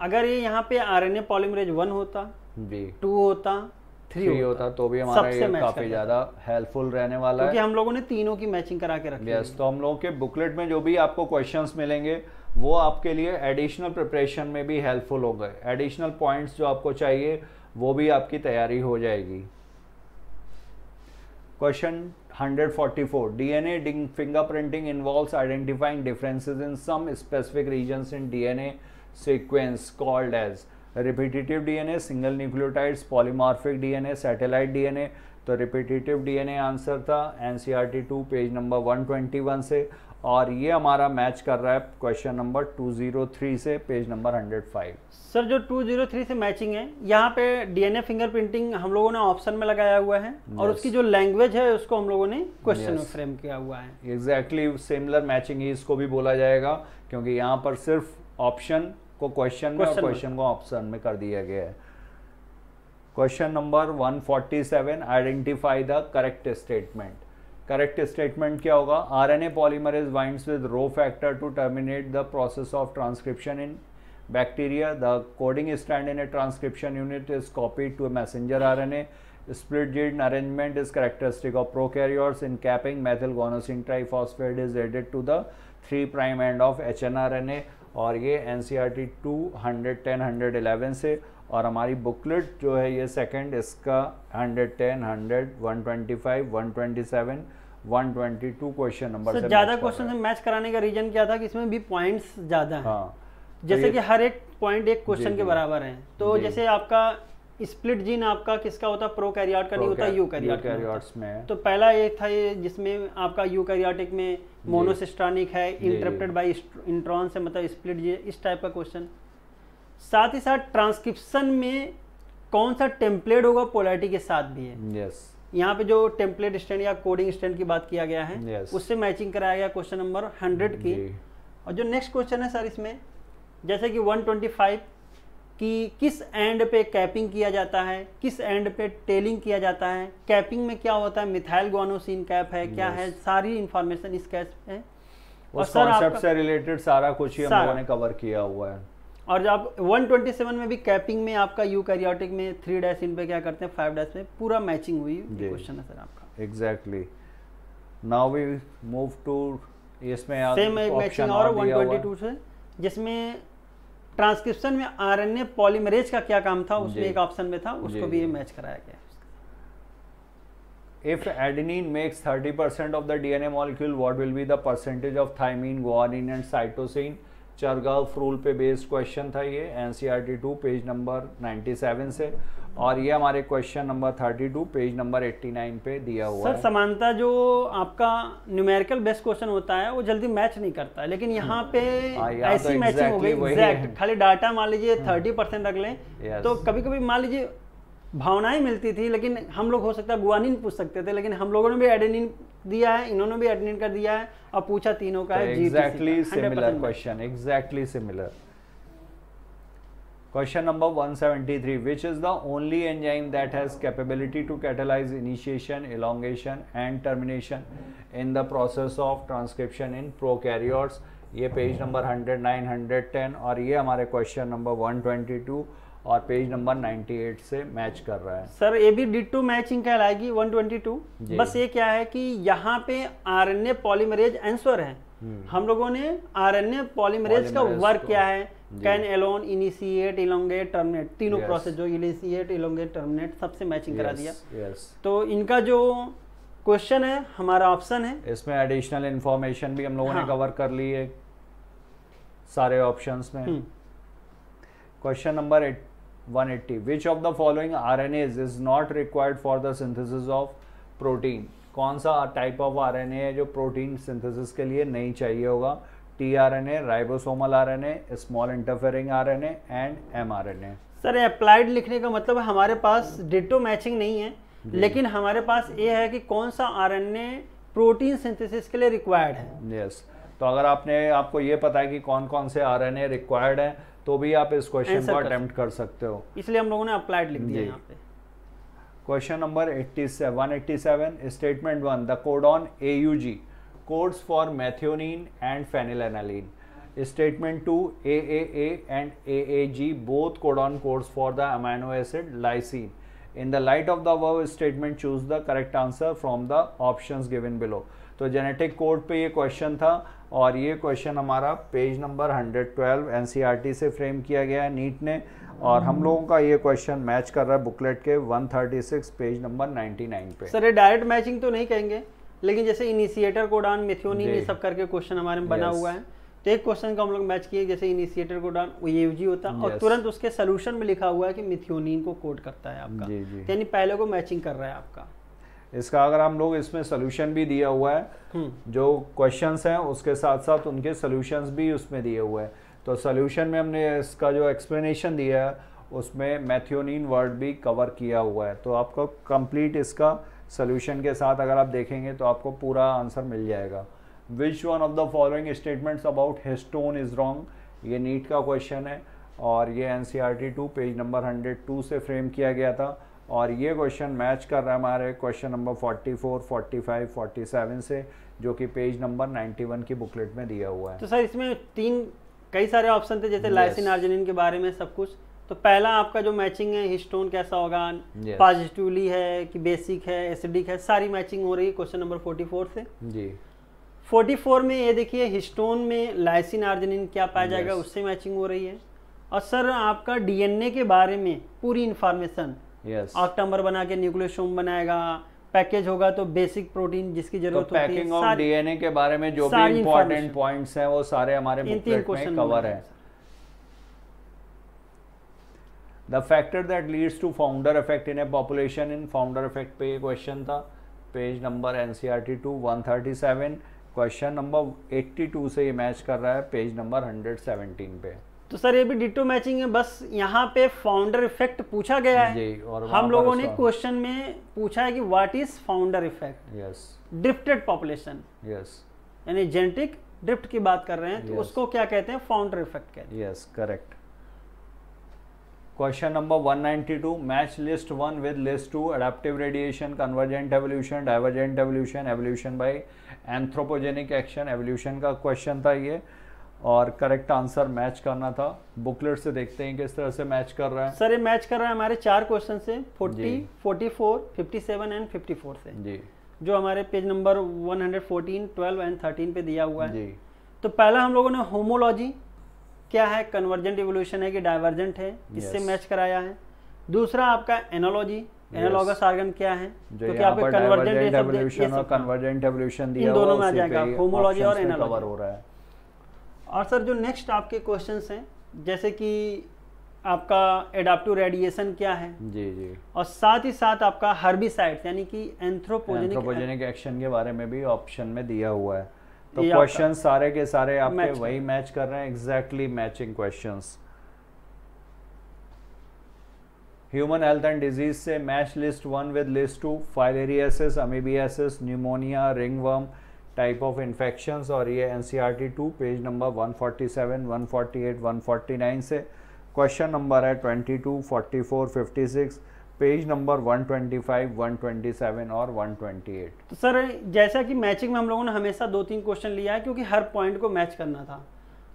अगर ये यहाँ पे R N A polymerase one होता
जी।
टू होता थ्री
थ्री होता तो भी हमारा ये काफ़ी ज़्यादा हेल्पफुल रहने वाला
क्योंकि
है।
हम लोगों ने तीनों की मैचिंग करा के रखी
यस
है
तो हम लोगों के बुकलेट में जो भी आपको क्वेश्चंस मिलेंगे वो आपके लिए एडिशनल प्रिपरेशन में भी हेल्पफुल हो गए। एडिशनल पॉइंट्स जो आपको चाहिए वो भी आपकी तैयारी हो जाएगी। Question 144 DNA fingerprinting involves identifying differences in some specific regions in DNA sequence called as repetitive DNA single nucleotides polymorphic DNA satellite DNA तो रिपीटेटिव डीएनए आंसर था एनसीआर 2 पेज नंबर 121 से। और ये हमारा मैच कर रहा है क्वेश्चन नंबर 203 से पेज नंबर 105
सर जो 203 से मैचिंग है यहाँ पे डीएनए फिंगरप्रिंटिंग हम लोगों ने ऑप्शन में लगाया हुआ है और
Yes.
उसकी जो लैंग्वेज है उसको हम लोगों ने क्वेश्चन
yes.
में फ्रेम किया हुआ है
एग्जैक्टली सिमिलर मैचिंग ही इसको भी बोला जाएगा क्योंकि यहाँ पर सिर्फ़ ऑप्शन को क्वेश्चन में और
में।
क्वेश्चन को ऑप्शन में कर दिया गया है question number 147 identify the correct statement correct statement क्या होगा? R N A polymer is binds with rho factor to terminate the process of transcription in bacteria the coding stand in a transcription unit is copy to a messenger R N A split gene arrangement is characteristic of prokaryotes in capping methyl guanosine triphosphate is added to the three prime end of H N R N A और ये N C R T two hundred ten hundred eleven से और हमारी booklet जो है ये second इसका hundred ten hundred one twenty five one twenty seven one twenty two question number
sir ज़्यादा क्वेश्चन से मैच कराने का रीजन क्या था कि इसमें भी पॉइंट्स ज़्यादा हैं?
हाँ।
जैसे
ये-
कि हर एक पॉइंट एक क्वेश्चन के बराबर है। तो जैसे आपका स्प्लिट जीन आपका किसका होता? है प्रोकैरियोट का नहीं होता यूकैरियोट
में
तो पहला एक था ये जिसमें आपका यूकैरियोटिक में मोनोसिस्ट्रानिक है। इंटरप्टेड बाय इंट्रॉन से मतलब स्प्लिट जी इस टाइप का क्वेश्चन साथ ही साथ ट्रांसक्रिप्शन में कौन सा टेम्पलेट होगा? पोलैरिटी के साथ भी है।
यस
यहाँ पे जो टेम्पलेट स्टैंड या कोडिंग स्टैंड की बात किया गया है
Yes.
उससे मैचिंग कराया गया क्वेश्चन नंबर हंड्रेड की। और जो नेक्स्ट क्वेश्चन है सर इसमें जैसे कि 125 कि किस एंड पे कैपिंग किया जाता है किस एंड पे टेलिंग किया जाता है कैपिंग में क्या होता है मिथाइल गुआनोसिन कैप है क्या
Yes.
है सारी इंफॉर्मेशन इस कैप है। और सर
से रिलेटेड सारा कुछ ही हम लोगों ने कवर किया हुआ है।
और जब 127 में भी कैपिंग में आपका यूकैरियोटिक में थ्री डैश इन पे क्या करते हैं? फाइव डैश में पूरा मैचिंग हुई क्वेश्चन है सर आपका।
Exactly now we move to इसमें
सेम मैचिंग और 122 से जिसमें ट्रांसक्रिप्शन में आरएनए पॉलीमरेज का क्या काम था उसमें एक ऑप्शन में था उसको भी ये मैच कराया गया
if adenine makes 30% of the dna molecule what will be the percentage of thymine guanine and cytosine? Chargaff rule पे बेस्ड क्वेश्चन था ये एनसीईआरटी 2 पेज नंबर 97 से। और ये हमारे क्वेश्चन नंबर 32 पेज नंबर 89 पे दिया हुआ
सर
है।
समानता जो आपका न्यूमेरिकल बेस्ड क्वेश्चन होता है वो जल्दी मैच नहीं करता। है लेकिन यहाँ पे
हाँ,
ऐसी
तो
मैचिंग हो गई।
है।
एग्जैक्ट खाली डाटा मान लीजिए थर्टी परसेंट रख लें तो कभी कभी मान लीजिए भावनाएँ मिलती थी लेकिन हम लोग हो सकता है गुआनिन पूछ सकते थे लेकिन हम लोगों ने भी एडेनिन दिया है इन्होंने भी एडेनिन कर दिया है और पूछा तीनों का
exactly similar question exactly similar question number 173 which is the only enzyme that has capability to catalyse initiation elongation and termination in the process of transcription in prokaryotes ये पेज नंबर 109 110 और ये हमारे क्वेश्चन नंबर 122 और page number 98 से match कर रहा है।
Sir ये भी डिटो मैचिंग कहलाएगी 122 बस ये क्या है कि यहाँ पे आरएनए पॉलीमरेज आंसर है। हम लोगों ने आरएनए पॉलीमरेज का वर्क क्या है। Can alone initiate elongate terminate तीनों
Yes.
प्रोसेस जो इनिशिएट इलोंगेट टर्मिनेट सबसे मैचिंग करा दिया। तो इनका जो क्वेश्चन है हमारा ऑप्शन है।
इसमें एडिशनल इन्फॉर्मेशन भी हम लोगों ने
हाँ।
कवर कर ली है सारे ऑप्शंस में।
हम्म,
question number 180 which of the following RNAs is not required for the synthesis of protein? कौन सा टाइप ऑफ़ आरएनए है जो प्रोटीन सिंथेसिस के लिए नहीं चाहिए होगा? T R N A ribosomal R N A small interfering R N A and M R N A
sir applied लिखने का मतलब हमारे पास डिटो मैचिंग नहीं है लेकिन हमारे पास ये है कि कौन सा आरएनए प्रोटीन सिंथेसिस के लिए रिक्वायर्ड है।
Yes yes. तो अगर आपने आपको ये पता है कि कौन कौन से आर एन ए रिक्वायर्ड है तो भी आप इस क्वेश्चन को अटेम्प्ट कर सकते हो।
इसलिए हम लोगों ने अप्लाइड लिख दिया
question
number 87
187 statement one the codon A U G codes for methionine and phenylalanine statement two A A A and A A G both codon codes for the amino acid lysine in the light of the above statement choose the correct answer from the option given below तो genetic code पे ये question था। और ये question हमारा page number 112 NCERT से frame किया गया है नीट ने। और हम लोगों का ये क्वेश्चन मैच कर रहा है बुकलेट के 136 पेज नंबर 99 पे।
सर ये डायरेक्ट मैचिंग तो नहीं कहेंगे लेकिन जैसे इनिशिएटर कोडान मिथियोनिन ये सब करके क्वेश्चन हमारे में बना. हुआ है। तो एक क्वेश्चन का हम लोग मैच किए जैसे इनिशिएटर कोडान यूजी होता है। और तुरंत उसके सोल्यूशन में लिखा हुआ है कि मिथियोनिन को कोड करता है आपका। यानी पहले को मैचिंग कर रहा है आपका।
इसका अगर हम लोग इसमें सोल्यूशन भी दिया हुआ है
हम्म।
जो क्वेश्चंस हैं उसके साथ साथ उनके सोल्यूशंस भी उसमें दिए हुए हैं। तो सोल्यूशन में हमने इसका जो एक्सप्लेनेशन दिया है उसमें मैथियोनिन वर्ड भी कवर किया हुआ है। तो आपको कंप्लीट इसका सोल्यूशन के साथ अगर आप देखेंगे तो आपको पूरा आंसर मिल जाएगा। Which one of the following statements about histone is wrong ये नीट का क्वेश्चन है और ये N C R T two page number hundred two से फ्रेम किया गया था। और ये क्वेश्चन मैच कर रहा है हमारे क्वेश्चन नंबर 44, 45, 47 से जो कि पेज नंबर 91 की बुकलेट में दिया हुआ है।
तो सर इसमें तीन कई सारे ऑप्शन थे जैसे लाइसिन आर्जिनिन के बारे में सब कुछ। तो पहला आपका जो मैचिंग है हिस्टोन कैसा होगा?
Yes.
पॉजिटिवली है कि बेसिक है एसिडिक है सारी मैचिंग हो रही है क्वेश्चन नंबर 44 से।
जी।
44 में ये देखिए हिस्टोन में लाइसिन आर्जिनिन क्या पाया जाएगा
Yes.
उससे मैचिंग हो रही है। और सर आपका डीएनए के बारे में पूरी इंफॉर्मेशन
यस
ऑक्टामर बना के न्यूक्लियोसोम बनाएगा। पैकेज होगा तो बेसिक प्रोटीन जिसकी
तो
ज़रूरत होती है
पैकिंग ऑफ़
सारी-
डीएनए के बारे में जो भी इंपॉर्टेंट पॉइंट्स हैं वो सारे हमारे में कवर है। The factor that leads to founder effect in a population in founder effect पे ये क्वेश्चन था। Page number NCERT two 137 question number 82 से ये मैच कर रहा है पेज नंबर 117 पे।
तो सर ये भी डिटो मैचिंग है बस यहाँ पे फाउंडर इफ़ेक्ट पूछा गया है।
और
हम लोगों ने क्वेश्चन में पूछा है कि what is founder effect
yes
drifted population
yes
यानी जेनेटिक ड्रिफ्ट की बात कर रहे हैं तो
yes.
उसको क्या कहते हैं? फाउंडर इफ़ेक्ट कहते हैं।
Yes correct question number 192 match list one with list two adaptive radiation convergent evolution divergent evolution evolution by anthropogenic action evolution का क्वेश्चन था ये। और करेक्ट आंसर मैच करना था। बुकलेट से देखते हैं किस तरह से मैच कर रहा है।
सर ये मैच कर रहा है हमारे चार क्वेश्चन से 40,
जी।
44, 57 एंड 54 से।
जी।
जो हमारे पेज नंबर 114, 12 एंड 13 पे दिया हुआ है।
जी।
तो पहला हम लोगों ने होमोलॉजी क्या है? कन्वर्जेंट इवोल्यूशन है कि डाइवर्जेंट है? इससे
Yes.
मैच कराया है? दूसरा आपका एनोलॉजी एनालॉगस ऑर्गन क्या है? क्योंकि आपके
एवोल्यूशन और। कन्वर्जेंट एवोल्यूशन दिया
इन दोनों में आ जाएगा, homology और
हो रहा है।
और सर जो नेक्स्ट आपके क्वेश्चन हैं जैसे कि आपका एडाप्टिव रेडिएशन क्या है?
जी जी।
और साथ ही साथ आपका हर्बिसाइड यानी कि एंथ्रोपोजेनिक
एंथ्रोपोजेनिक एक्शन के बारे में भी ऑप्शन में दिया हुआ है। तो क्वेश्चन सारे के सारे आपके
Match
वही मैच कर रहे हैं exactly matching questions human health and disease से match list one with list two filariasis amoebiasis pneumonia ringworm type of infections और ये N C R T two page number 147, 148, 149 से। क्वेश्चन नंबर है 22, 44, 56 page number 125, 127 और 128
तो sir जैसा कि matching में हम लोगों ने हमेशा दो तीन क्वेश्चन लिया है क्योंकि हर पॉइंट को मैच करना था।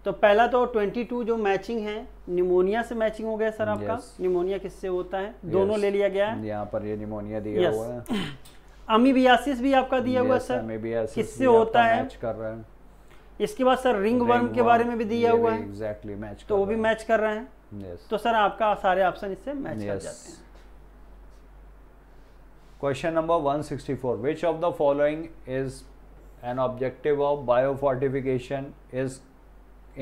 तो पहला तो 22 जो मैचिंग है निमोनिया से मैचिंग हो गया सर आपका।
Yes.
निमोनिया किससे होता है? दोनों
Yes.
ले लिया गया है।
यहाँ पर ये निमोनिया दिया
Yes.
हुआ है। [LAUGHS]
अमीबियासिस भी आपका दिया हुआ सर। किससे होता है?
मैच कर रहा है।
इसके बाद सर रिंग वर्म के बारे में भी दिया हुआ है।
एग्जैक्टली मैच
तो वो भी मैच कर रहे हैं। तो सर आपका सारे ऑप्शन इससे मैच कर जाते हैं।
Question number 164. Which of the following is an objective of biofortification is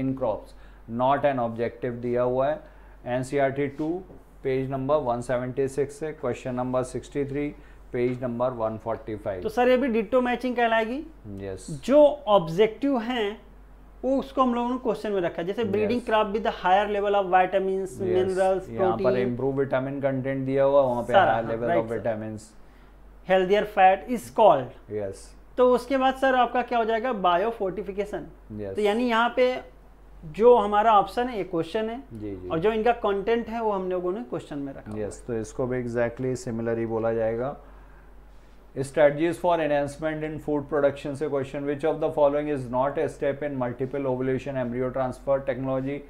in crops? Not an objective दिया हुआ है। NCRT 2 पेज नंबर 176 से क्वेश्चन नंबर 63 पेज नंबर 145
तो सर ये भी डिट्टो मैचिंग कहलाएगी?
Yes yes.
जो ऑब्जेक्टिव हैं वो उसको हम लोगों ने क्वेश्चन में रखा है। जैसे breeding
Yes.
Crop with higher level of vitamins minerals
यहाँ पर इम्प्रूव विटामिन कंटेंट दिया हुआ वहाँ पे
सारा,
हाई
हाँ,
level of. Vitamin
healthier fat is called
yes
तो उसके बाद सर आपका क्या हो जाएगा? बायो फोर्टिफिकेशन
यस
तो यानी यहाँ पे जो हमारा ऑप्शन है ये क्वेश्चन है।
जी जी।
और जो इनका कंटेंट है वो हम लोगों ने क्वेश्चन में रखा।
यस तो इसको भी एग्जैक्टली exactly सिमिलर ही बोला जाएगा। Strategies for enhancement in food production से question which of the following is not a step in multiple ovulation embryo transfer technology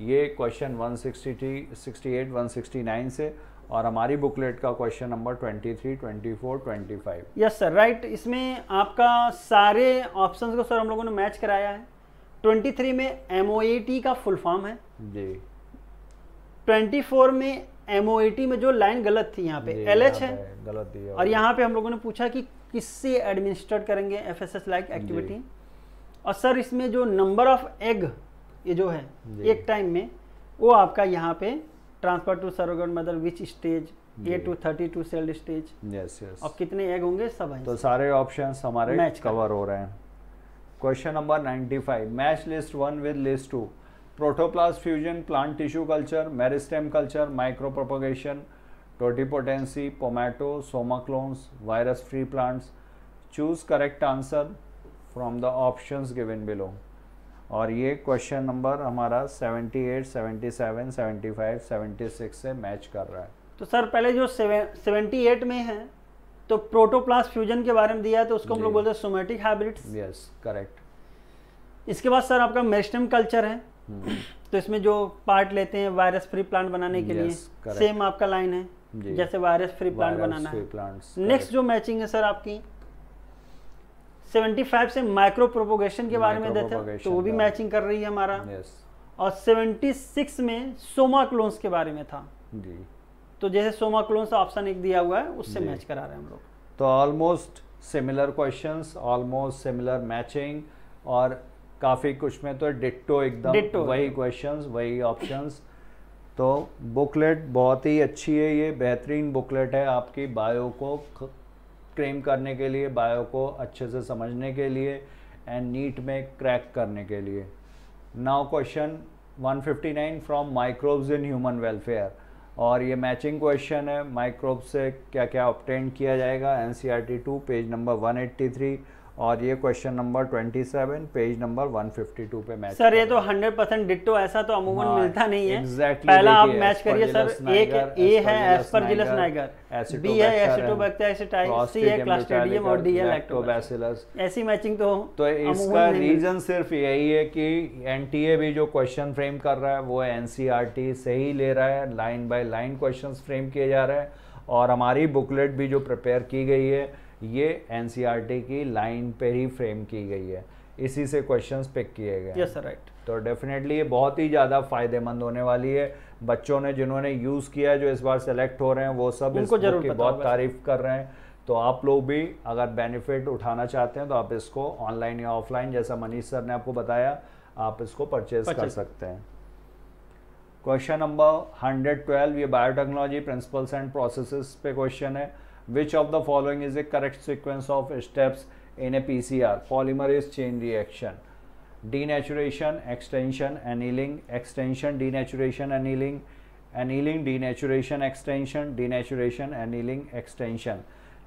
ये क्वेश्चन 163, 68, 169 से और हमारी बुकलेट का question number 23, 24, 25
yes sir right इसमें आपका सारे ऑप्शन को सर हम लोगों ने मैच कराया है। 23 में एम ओ ए टी का फुल फॉर्म है।
जी।
24 में एम में जो लाइन गलत थी यहाँ पे एल
यहाँ
है।
गलत दिया
और यहाँ पे हम लोगों ने पूछा कि किससे एडमिनिस्ट्रेट करेंगे F S S like activity और सर इसमें जो नंबर ऑफ़ एग ये जो है एक टाइम में वो आपका यहाँ पे transfer to surrogate mother which stage eight to thirty two celled stage
yes yes
और कितने एग होंगे? सब
तो सारे ऑप्शंस हमारे
कर।
कवर हो रहे हैं। Question number 95 match list one with list two protoplast fusion plant tissue culture meristem culture micropropagation totipotency pomato somaclones virus free plants choose correct answer from the options given below और ये question number हमारा 78, 77, 75, 76 से match कर रहा है।
तो sir पहले जो सेवेंटी एट में है तो प्रोटोप्लास्ट फ्यूजन के बारे में दिया है तो उसको हम लोग बोलते हैं सोमेटिक हैबिट्स
यस करेक्ट
इसके बाद सर आपका मेरिस्टेम कल्चर है। तो इसमें जो पार्ट लेते हैं वायरस फ्री प्लांट बनाने के
Yes,
लिए
correct.
सेम आपका लाइन है जैसे वायरस फ्री प्लांट बनाना है। नेक्स्ट जो मैचिंग है सर आपकी 75 से माइक्रो प्रोपोगेशन के बारे में देते तो वो भी मैचिंग कर रही है हमारा। और 76 में सोमा क्लोन्स के बारे में था।
जी।
तो जैसे सोमा क्लोन्स ऑप्शन एक दिया हुआ है उससे मैच करा रहे हैं हम लोग।
तो almost similar questions almost similar matching और काफ़ी कुछ में तो डिट्टो एकदम। वही क्वेश्चंस वही ऑप्शंस तो बुकलेट बहुत ही अच्छी है ये बेहतरीन बुकलेट है आपकी बायो को क्लेम करने के लिए बायो को अच्छे से समझने के लिए एंड नीट में क्रैक करने के लिए। Now question 159 from microbes in human welfare और ये मैचिंग क्वेश्चन है माइक्रोब से क्या क्या ऑप्टेन किया जाएगा N C R T two page number 183 और ये क्वेश्चन नंबर 27 पेज नंबर 152 पे मैच
सर ये तो 100 परसेंट डिट्टो ऐसा तो अमूमन
हाँ,
मिलता नहीं है।
exactly
पहला आप मैच करिए सर एक ए है एस्परजिलस नाइगर बी है एसिटोबैक्टर एसिटाइल सी है क्लास्ट्रीडियम और डी है लैक्टोबैसिलस ऐसी मैचिंग तो
तो इसका रीजन सिर्फ़ यही है कि एनटीए भी जो क्वेश्चन फ्रेम कर रहा है वो एनसीईआरटी से ही ले रहा है line by line questions frame किए जा रहे हैं। और हमारी बुकलेट भी जो प्रिपेयर की गई है ये एनसीईआरटी की लाइन पे ही फ्रेम की गई है। इसी से क्वेश्चंस पिक किए गए
यस सर राइट
तो डेफिनेटली ये बहुत ही ज़्यादा फ़ायदेमंद होने वाली है। बच्चों ने जिन्होंने यूज़ किया जो इस बार सेलेक्ट हो रहे हैं वो सब इस
उनको
book
ज़रूर
की बहुत तारीफ़ कर रहे हैं। तो आप लोग भी अगर बेनिफिट उठाना चाहते हैं तो आप इसको ऑनलाइन या ऑफलाइन जैसा मनीष सर ने आपको बताया आप इसको परचेज कर सकते हैं। क्वेश्चन नंबर 112 ये बायोटेक्नोलॉजी प्रिंसिपल्स एंड प्रोसेसेस पे क्वेश्चन है। Which of the following is a correct sequence of steps in a P C R polymerase chain reaction denaturation extension annealing extension denaturation annealing annealing denaturation extension denaturation annealing extension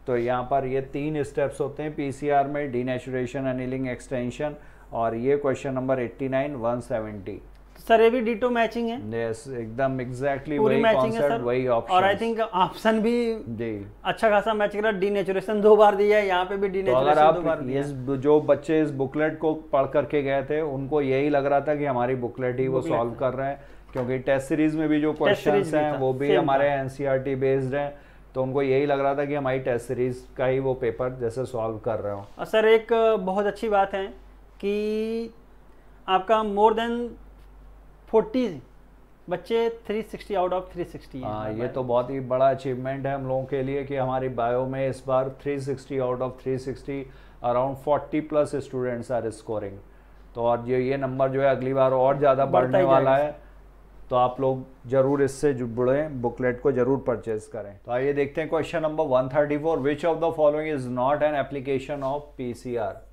तो यहाँ पर ये तीन steps होते हैं P C R में. Denaturation annealing extension और ये question number eighty nine one seventy
sir ये भी डिटो मैचिंग है।
यस एकदम एग्जैक्टली
पूरी
वही
मैचिंग है सर।
वही ऑप्शन
और आई थिंक ऑप्शन भी
जी।
अच्छा खासा मैच करा डीनेचुरेशन दो बार दिया है यहाँ पे भी
तो
डीनेचुरेशन दो बार दिया
इस जो बच्चे इस बुकलेट को पढ़ करके गए थे उनको यही लग रहा था कि हमारी बुकलेट ही वो सॉल्व कर रहे हैं क्योंकि टेस्ट सीरीज़ में भी जो क्वेश्चंस हैं वो भी हमारे। एनसीईआरटी बेस्ड हैं तो उनको यही लग रहा था कि हमारी टेस्ट सीरीज़ का ही वो पेपर जैसे सॉल्व कर रहे हो।
सर एक बहुत अच्छी बात है कि आपका मोर देन फोर्टी बच्चे 360 आउट ऑफ़ 360 हैं।
ये तो बहुत ही बड़ा अचीवमेंट है हम लोगों के लिए कि हमारी बायो में इस बार 360 out of 360 around 40 plus students are scoring तो और ये ये नंबर जो है अगली बार और ज़्यादा बढ़ने वाला है। तो आप लोग ज़रूर इससे जुड़े बुकलेट को ज़रूर परचेज करें। तो आइए देखते हैं question number 134 which of the following is not an application of PCR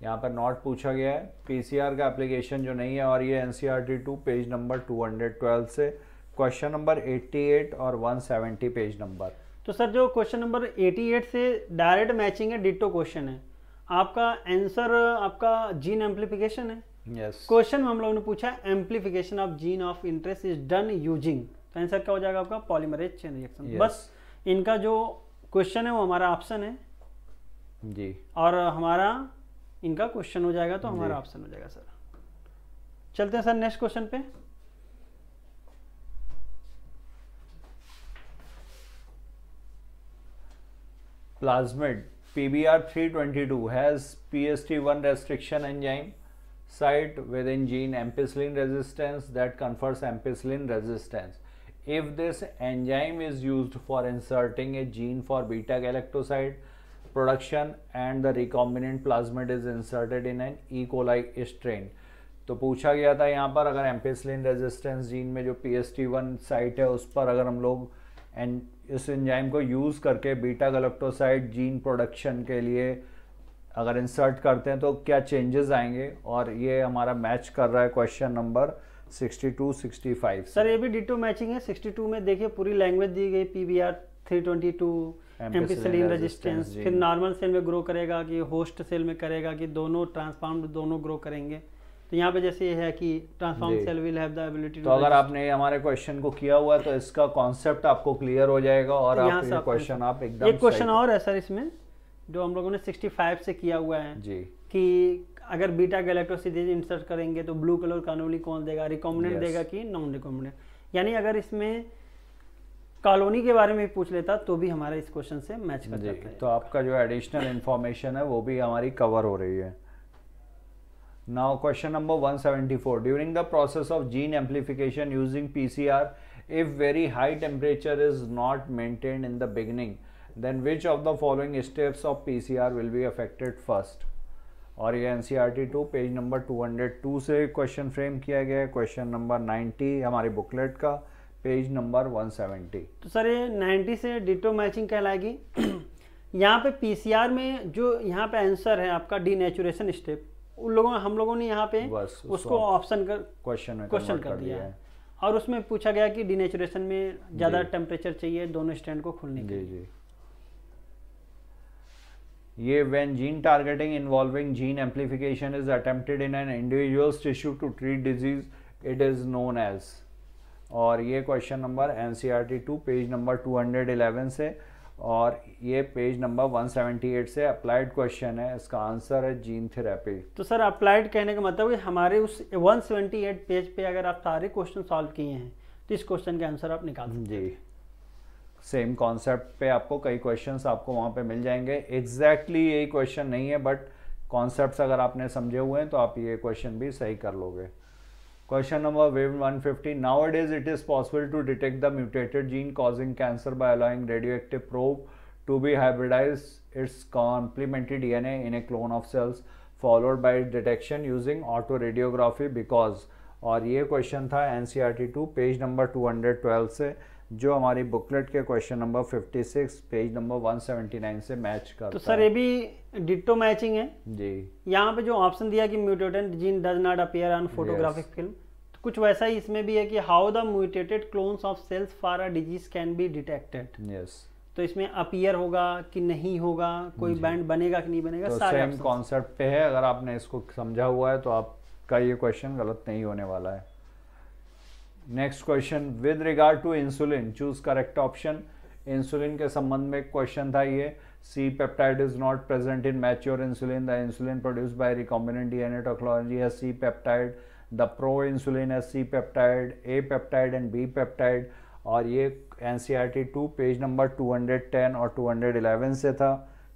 यहाँ पर नॉट पूछा गया है। पीसीआर का एप्लीकेशन जो नहीं है और ये एनसीईआरटी टू पेज नंबर 212 से क्वेश्चन नंबर 88 और 170 पेज नंबर
तो सर जो क्वेश्चन नंबर 88 से डायरेक्ट मैचिंग है डिटो क्वेश्चन है। आपका आंसर आपका जीन एम्पलीफिकेशन है?
यस
क्वेश्चन में हम लोगों ने पूछा amplification of gene of interest is done using तो आंसर क्या हो जाएगा आपका? Polymerase chain reaction
Yes.
बस इनका जो क्वेश्चन है वो हमारा ऑप्शन है।
जी।
और हमारा इनका क्वेश्चन हो जाएगा तो हमारा ऑप्शन हो जाएगा सर चलते हैं सर नेक्स्ट क्वेश्चन पे।
Plasmid PBR 322 has T one restriction enzyme site within gene ampicillin resistance that confers ampicillin resistance if this enzyme is use for inserting a gene for beta galactosidase production and the recombinant plasmid is inserted in an E. coli strain. तो पूछा गया था यहाँ पर अगर ampicillin resistance gene में जो P S T one site है, उस पर अगर हम लोग एंड इस एंजाइम को यूज़ करके बीटा गलेक्टोसाइड जीन प्रोडक्शन के लिए अगर इंसर्ट करते हैं तो क्या चेंजेस आएँगे? और ये हमारा मैच कर रहा है क्वेश्चन नंबर 62 65
सर, ये भी डिटो मैचिंग है। 62 में देखिए पूरी लैंग्वेज दी गई P B R three twenty two ampicillin resistance. फिर नॉर्मल सेल में ग्रो करेगा कि होस्ट सेल में करेगा कि दोनों ट्रांसफॉर्म्ड दोनों ग्रो करेंगे। तो यहाँ पे जैसे ये है कि transform cell will have the ability
तो अगर आपने हमारे क्वेश्चन को किया हुआ है तो इसका कॉन्सेप्ट आपको क्लियर हो जाएगा और
तो
आप ये क्वेश्चन आप एकदम
एक क्वेश्चन और है सर इसमें जो हम लोगों ने 65 से किया हुआ है।
जी।
कि अगर बीटा गैलेक्टोसिटीज इंसर्ट करेंगे तो ब्लू कलर कानूनी कौन देगा? Recombinant
Yes.
देगा कि नॉन रिकॉम्बिनेंट यानी अगर इसमें कॉलोनी के बारे में भी पूछ लेता तो भी हमारा इस क्वेश्चन से मैच कर जाता है।
तो आपका जो एडिशनल इंफॉर्मेशन है वो भी हमारी कवर हो रही है। Now question number 174 during the process of gene amplification using PCR if very high temperature is not maintained in the beginning then which of the following steps of PCR will be affected first और ये N C R T two page number 202 से question frame किया गया है। Question number 90 हमारी booklet का। Page number 170
तो sir ये 90 से डिटो मैचिंग कहलाएगी। [CLEARS THROAT] यहाँ पे पीसीआर में जो यहाँ पे आंसर है आपका डीनेचुरेशन स्टेप उन लोगों हम लोगों ने यहाँ पे
उसको
ऑप्शन कर
क्वेश्चन में
क्वेश्चन
convert
कर दिया है। और उसमें पूछा गया कि डीनेचुरेशन में ज़्यादा टेम्परेचर चाहिए दोनों स्टैंड को खुलने के लिए।
ये when gene targeting involving gene amplification is attempted in an individual's tissue to treat disease it is known as और ये question number N C R T two page number 211 से और ये पेज नंबर 178 से अप्लाइड क्वेश्चन है। इसका answer है gene therapy
तो सर अप्लाइड कहने का मतलब है हमारे उस 178 पेज पे अगर आप सारे क्वेश्चन सॉल्व किए हैं तो इस क्वेश्चन के आंसर आप निकाल सकते
जी। सेम कॉन्सेप्ट पे आपको कई क्वेश्चंस आपको वहाँ पे मिल जाएँगे। एग्जैक्टली exactly यही क्वेश्चन नहीं है बट कॉन्सेप्ट अगर आपने समझे हुए हैं तो आप ये क्वेश्चन भी सही कर लोगे। Question number wave 150 nowadays it is possible to detect the mutated gene causing cancer by allowing radioactive probe to be hybridize its complementary DNA in a clone of cells followed by detection using autoradiography because और ये question था N C R T two page number 212 से जो हमारी booklet के question number 56 page number 179 से match करता
तो सर ये भी डिटो मैचिंग है?
जी।
यहाँ पे जो ऑप्शन दिया कि mutated gene does not appear on photographic film तो कुछ वैसा ही इसमें भी है कि how the mutated clones of cells for a disease can be detected
yes
तो इसमें अपीयर होगा कि नहीं होगा कोई बैंड बनेगा कि नहीं बनेगा
तो
सारे
सेम कॉन्सेप्ट पे है। अगर आपने इसको समझा हुआ है तो आपका ये क्वेश्चन गलत नहीं होने वाला है। Next question with regard to insulin choose correct option insulin के संबंध में क्वेश्चन था ये C peptide is not present in mature insulin the insulin produced by recombinant DNA technology है C peptide the pro insulin है C peptide A peptide and B peptide और ये N C R T two page number 210 और 211 से था.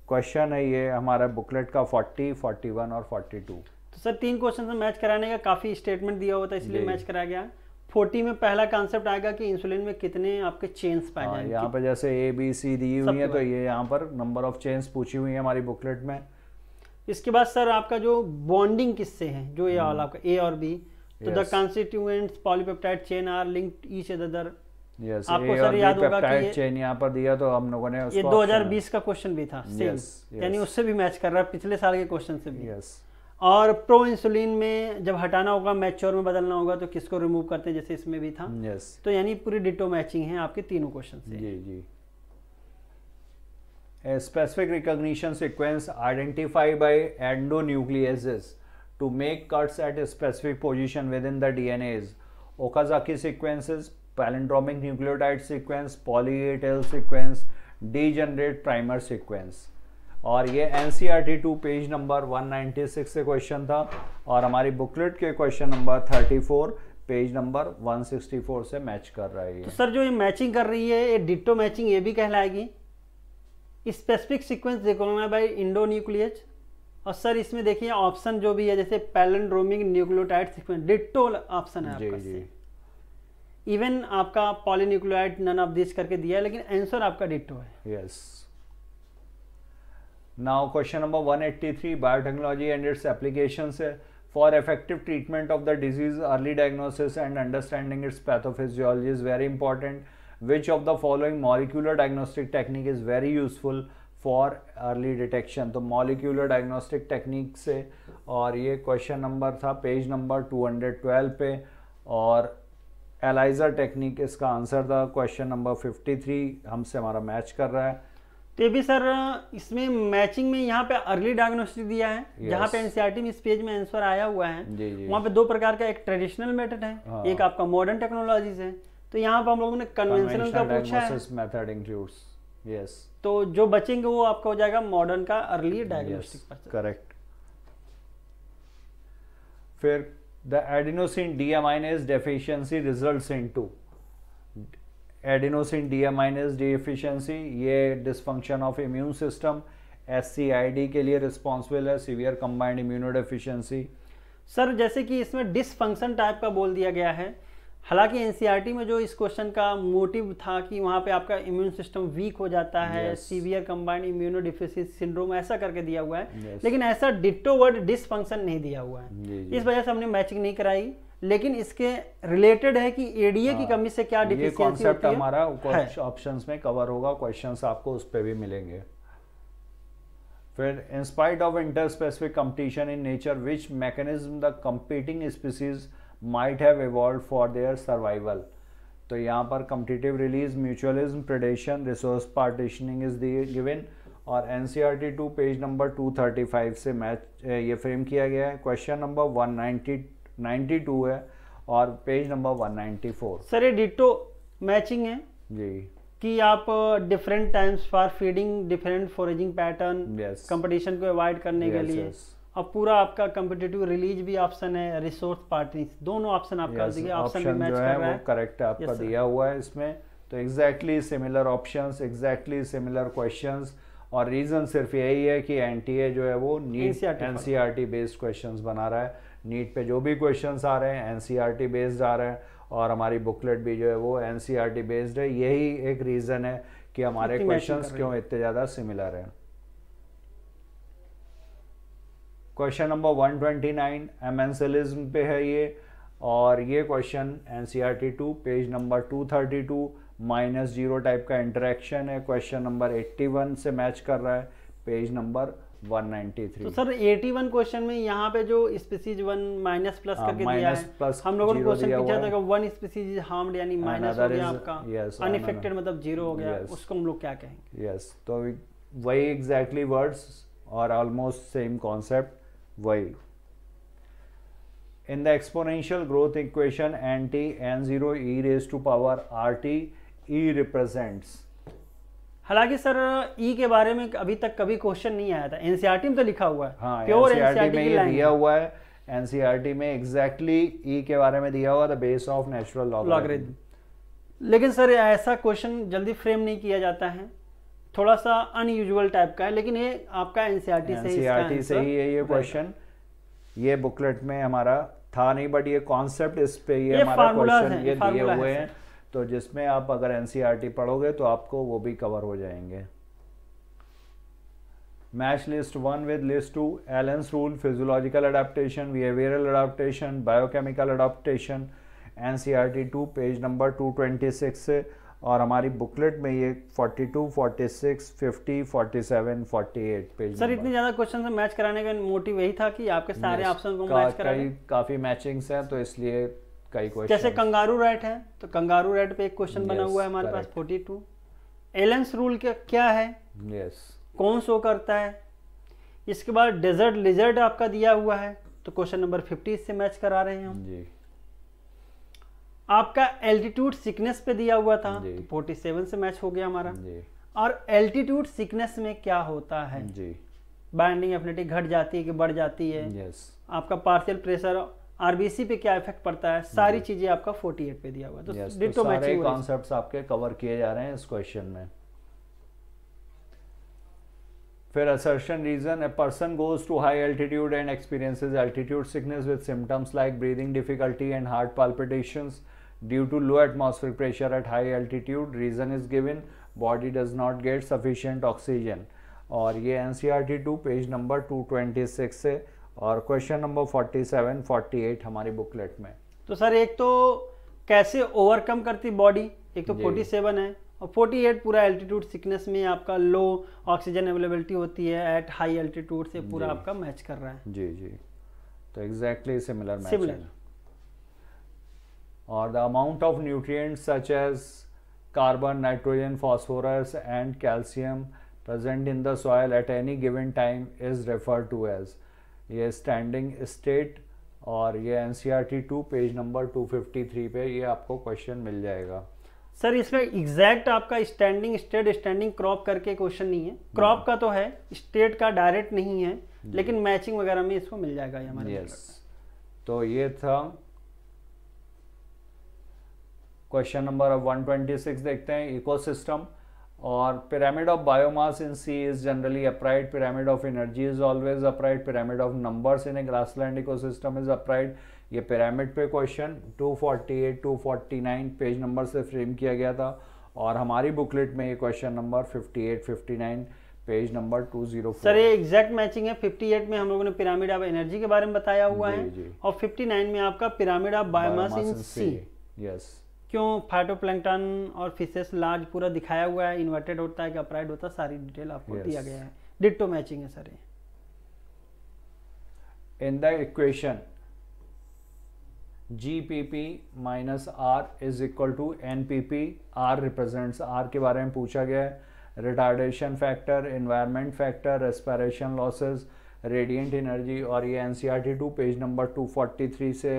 Question है ये हमारा बुकलेट का 40, 41 और 42
तो सर तीन क्वेश्चन से मैच कराने का काफ़ी स्टेटमेंट दिया हुआ था इसलिए मैच कराया गया। फोर्टी में पहला कॉन्सेप्ट आएगा कि इंसुलिन में कितने आपके चेन्स पाए जाएँगे
यहाँ पे जैसे ए बी सी दी हुई है तो ये यहाँ पर नंबर ऑफ़ चेन्स पूछी हुई है हमारी बुकलेट में।
इसके बाद सर आपका जो बॉन्डिंग किससे है जो ये
हम्म।
वाला आपका ए और बी तो the
Yes.
Constituents polypeptide chain are linked each other
yes
आपको सर याद होगा कि ये-
चेन यहाँ पर दिया तो हम लोगों ने
ये
उसको
2020 का क्वेश्चन भी था सेम
Yes, yes.
यानी उससे भी मैच कर रहा है पिछले साल के क्वेश्चन से भी।
यस
और प्रो इंसुलिन में जब हटाना होगा मैच्योर में बदलना होगा तो किसको रिमूव करते हैं जैसे इसमें भी था?
Yes.
तो यानी पूरी डिटो मैचिंग है आपके तीनों क्वेश्चन से।
जी जी। Specific recognition sequence identify by endonuclease to make cuts at a specific position within the D N A Okazaki sequences palindromic nucleotide sequence poly A tail sequence degenerate primer sequence और ये N C R T two page number 196 से question था और हमारी booklet के question number 34 page number 164 से match कर रहा है
तो सर जो ये मैचिंग कर रही है ये डिटो मैचिंग ये भी कहलाएगी? स्पेसिफिक सीक्वेंस देखोगे बाई इंडो न्यूक्लियस और सर इसमें देखिए ऑप्शन जो भी है जैसे palindromic nucleotide sequence ditto option है
जी
आपका
जी।
इवन आपका पॉलीन्यूक्लियोटाइड नन ऑफ़ दिस करके दिया है लेकिन आंसर आपका डिटो है।
Yes Yes. Now question number 183 eighty three biotechnology and its application है for effective treatment of the disease early diagnosis and understanding its pathophysiology is very important which of the following molecular diagnostic technique is very useful for early detection तो molecular diagnostic technique से और ये question number था page number 212 पे और ELISA technique इसका answer था question number 53 हमसे हमारा मैच कर रहा है।
तो भी सर इसमें मैचिंग में यहाँ पे अर्ली डायग्नोस्टिक दिया है
Yes.
जहाँ पे एनसीईआरटी में इस पेज में आंसर आया हुआ है।
जी जी
वहाँ पे दो प्रकार का एक ट्रेडिशनल मेथड है
हाँ।
एक आपका मॉडर्न टेक्नोलॉजीज़ है। तो यहाँ पे हम लोगों ने कन्वेंशनल का पूछा है।
method includes yes
तो जो बचेंगे वो आपका हो जाएगा मॉडर्न का अर्ली डायग्नोस्टिक
correct फिर the adenosine इन deficiency results into adenosine deaminase deficiency ये dysfunction of immune system SCID के लिए responsible है severe combined immunodeficiency
सर जैसे कि इसमें डिसफंक्शन टाइप का बोल दिया गया है हालाँकि एनसीईआरटी में जो इस क्वेश्चन का मोटिव था कि वहाँ पे आपका इम्यून सिस्टम वीक हो जाता है. सीवियर कंबाइंड इम्यूनोडिफिशियंसी सिंड्रोम ऐसा करके दिया हुआ है।
Yes.
लेकिन ऐसा डिट्टो वर्ड डिसफंक्शन नहीं दिया हुआ है।
जी जी।
इस वजह से हमने मैचिंग नहीं कराई। लेकिन इसके रिलेटेड है कि एडीए की
हाँ,
कमी से क्या
ये
डिफिशियंसी
कॉन्सेप्ट हमारा ऑप्शंस में कवर होगा क्वेश्चंस आपको उस पे भी मिलेंगे। फिर in spite of interspecific competition in nature which mechanism the competing species might have evolve for their survival तो यहाँ पर competitive release mutualism predation resource partitioning is given और N C R T two page number two thirty five से match ये frame किया गया है। Question number one ninety ninety two है और page number one ninety four.
Sir ये ditto matching है?
जी।
कि आप different times for feeding different foraging pattern competition को अवॉइड करने
yes, के
लिए
yes.
अब पूरा आपका कम्पिटेटिव रिलीज़ भी ऑप्शन है रिसोर्स पार्टी दोनों ऑप्शन आपका
Yes,
ऑप्शन भी मैच
जो
कर
है
रहा
वो
है।
करेक्ट आपका
Yes,
दिया हुआ है इसमें। तो exactly similar options exactly similar questions और रीजन सिर्फ़ यही है कि एनटीए जो है वो नीट। एनसीईआरटी बेस्ड क्वेश्चंस बना रहा है। नीट पे जो भी क्वेश्चंस आ रहे हैं एनसीईआरटी बेस्ड आ रहे हैं और हमारी बुकलेट भी जो है वो एनसीईआरटी बेस्ड है। यही एक रीजन है कि हमारे क्वेश्चंस क्यों इतने ज़्यादा सिमिलर हैं। क्वेश्चन नंबर 129 एमेंसलिज्म पे है ये और ये question N C R T two page number 232 minus zero type का इंटरेक्शन है। क्वेश्चन नंबर 81 से मैच कर रहा है। Page number 193.
तो सर 81 क्वेश्चन में यहाँ पे जो स्पीसीज वन माइनस प्लस करके दिया है
plus
हम लोगों ने क्वेश्चन पूछा था कि वन स्पीसीज हार्म्ड यानी माइनस हो गया आपका।
yes,
अनइफेक्टेड मतलब ज़ीरो हो गया
Yes.
उसको हम लोग क्या कहेंगे?
यस तो वही एग्जैक्टली वर्ड्स और ऑलमोस्ट सेम कॉन्सेप्ट वही। In the exponential growth equation nt n0 e raised to power rt e represents
हालाँकि सर ई के बारे में अभी तक कभी क्वेश्चन नहीं आया था। एनसीईआरटी में तो लिखा हुआ है।
हाँ
प्योर
एनसीईआरटी
एनसीईआरटी
में ये दिया हुआ है। एनसीईआरटी में एग्जैक्टली exactly ई के बारे में दिया हुआ the base of natural logarithm
लेकिन सर ऐसा क्वेश्चन जल्दी फ्रेम नहीं किया जाता है। थोड़ा सा अनयूजुअल टाइप का है लेकिन ये आपका एनसीईआरटी से ही
एनसीईआरटी से ही है ये क्वेश्चन ये बुकलेट में हमारा था नहीं बट ये कॉन्सेप्ट इस पे ये हमारा क्वेश्चन ये दिए हुए
हैं
तो जिसमें आप अगर एनसीईआरटी पढ़ोगे तो आपको वो भी कवर हो जाएँगे। Match list one with list two Allen's rule physiological adaptation behavioural adaptation biochemical adaptation NCERT two page number 226 से और हमारी बुकलेट में ये 42, 46, 50, 47, 48 पेज
सर इतने ज़्यादा क्वेश्चन मैच कराने का मोटिव यही था कि आपके सारे ऑप्शन को
का,
मैच करा
काफ़ी मैचिंग्स हैं तो इसलिए कई क्वेश्चन
जैसे कंगारू राइट है तो कंगारू राइट पे एक क्वेश्चन बना हुआ है हमारे पास
correct.
42 एलेंस रूल क्या क्या है?
यस
कौन शो करता है? इसके बाद डेजर्ट लिजर्ड आपका दिया हुआ है तो क्वेश्चन नंबर 50 इससे मैच करा रहे हैं हम।
जी।
आपका एल्टीट्यूड सिकनेस पे दिया हुआ था
जी।
तो 47 से मैच हो गया हमारा।
जी।
और एल्टीट्यूड सिकनेस में क्या होता है?
जी।
बाइंडिंग एफिनिटी घट जाती है कि बढ़ जाती है?
यस
आपका पार्शियल प्रेशर आरबीसी पे क्या इफ़ेक्ट पड़ता है? सारी चीज़ें आपका 48 पे दिया हुआ है। तो
yes, तो, तो आपके कवर किए जा रहे हैं इस क्वेश्चन में। फिर assertion reason a person goes to high altitude and experiences altitude sickness with symptoms like breathing difficulty and heart palpitation due to low atmosphere pressure at high altitude reason is given body does not get sufficient oxygen और ये N two page number two twenty six है। और question number forty seven forty eight हमारी booklet में।
तो sir एक तो कैसे ओवरकम करती बॉडी एक तो 47 है और 48 पूरा एल्टीट्यूड सिकनेस में आपका लो ऑक्सीजन अवेलेबिलिटी होती है एट हाई एल्टीट्यूड से पूरा आपका मैच कर रहा है।
जी जी। तो एग्जैक्टली सिमिलर
Similar.
मैचिंग और the amount of nutrients such as carbon nitrogen phosphorus and calcium present in the soil at any given time is referred to as ये स्टैंडिंग स्टेट और ये N C R T two page number 253 पे ये आपको question मिल जाएगा।
Sir इसमें exact आपका standing state standing crop करके क्वेश्चन नहीं है। क्रॉप का तो है स्टेट का डायरेक्ट नहीं है लेकिन मैचिंग वगैरह में इसको मिल जाएगा ये हमारे
यस तो ये था क्वेश्चन नंबर अब 126 देखते हैं इकोसिस्टम और pyramid of biomass in sea is generally upright pyramid of energy is always upright pyramid of numbers in a grassland ecosystem is upright ये पिरामिड पे क्वेश्चन 248 249 पेज नंबर से फ्रेम किया गया था। और हमारी बुकलेट में ये question number 58 59 page number two zero
sir ये एग्जैक्ट मैचिंग है। फिफ्टी एट में हम लोगों ने पिरामिड ऑफ़ एनर्जी के बारे में बताया हुआ है। और फिफ्टी नाइन में आपका pyramid of biomass in C
yes.
क्यों फाइटोप्लैंकटन और फिशेस लार्ज पूरा दिखाया हुआ है इन्वर्टेड होता है कि अपराइड होता है सारी डिटेल आपको
yes.
दिया गया है। डिटो मैचिंग है sir in
the equation GPP minus R is equal to N P P R represent R के बारे में पूछा गया है। Retardation factor environment factor respiration losses radiant energy और ये एनसीईआरटी टू पेज नंबर 243 से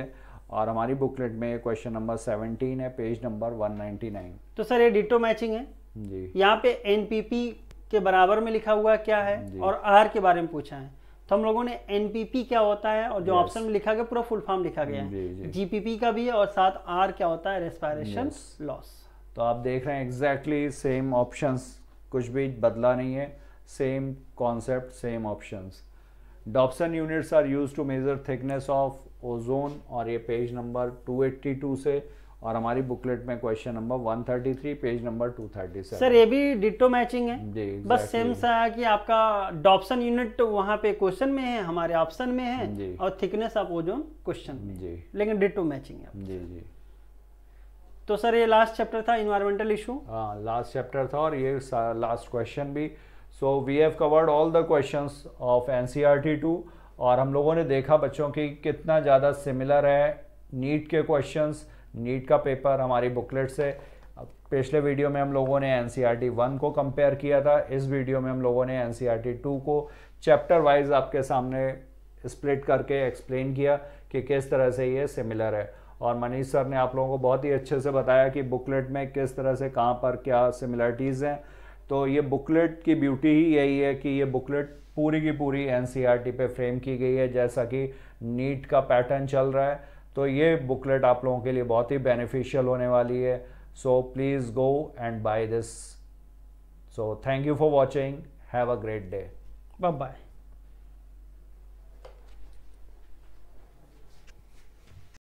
और हमारी बुकलेट में क्वेश्चन नंबर 17 है पेज नंबर 199
तो सर ये डिटो मैचिंग है।
जी।
यहाँ पे एनपीपी के बराबर में लिखा हुआ क्या है और आर के बारे में पूछा है। तो हम लोगों ने एनपीपी क्या होता है और जो ऑप्शन Yes. में लिखा गया पूरा फुल फॉर्म लिखा गया है। जीपीपी का भी है और साथ आर क्या होता है? Respiration
Yes.
लॉस
तो आप देख रहे हैं एग्जैक्टली सेम ऑप्शंस कुछ भी बदला नहीं है। Same concept same options Dobson units are use to measure thickness of ozone और ये पेज नंबर 282 से और हमारी बुकलेट में question number 133 page number 237
sir ये भी डिट्टो मैचिंग है।
जी
बस सेम सा है कि आपका डॉप्सन यूनिट वहाँ पे क्वेश्चन में है हमारे ऑप्शन में है
जी।
और थिकनेस ऑफ़ ओजोन क्वेश्चन में।
जी।
लेकिन डिट्टो मैचिंग है
जी जी।
तो सर ये लास्ट चैप्टर था इन्वायरमेंटल इशू
हाँ लास्ट चैप्टर था और ये लास्ट क्वेश्चन भी। So we have covered all the questions of NCERT two और हम लोगों ने देखा बच्चों की कितना ज़्यादा सिमिलर है। नीट के क्वेश्चंस नीट का पेपर हमारी बुकलेट से। पिछले वीडियो में हम लोगों ने N C R T one को कंपेयर किया था। इस वीडियो में हम लोगों ने N C R T two को चैप्टर वाइज आपके सामने स्प्लिट करके एक्सप्लेन किया कि किस तरह से ये सिमिलर है। और मनीष सर ने आप लोगों को बहुत ही अच्छे से बताया कि बुकलेट में किस तरह से कहाँ पर क्या सिमिलरिटीज़ हैं। तो ये बुकलेट की ब्यूटी ही यही है कि ये बुकलेट पूरी की पूरी एन पे फ्रेम की गई है, जैसा कि नीट का पैटर्न चल रहा है। तो ये बुकलेट आप लोगों के लिए बहुत ही बेनिफिशियल होने वाली है। So please go and buy this so thank you for watching have a great day
bye bye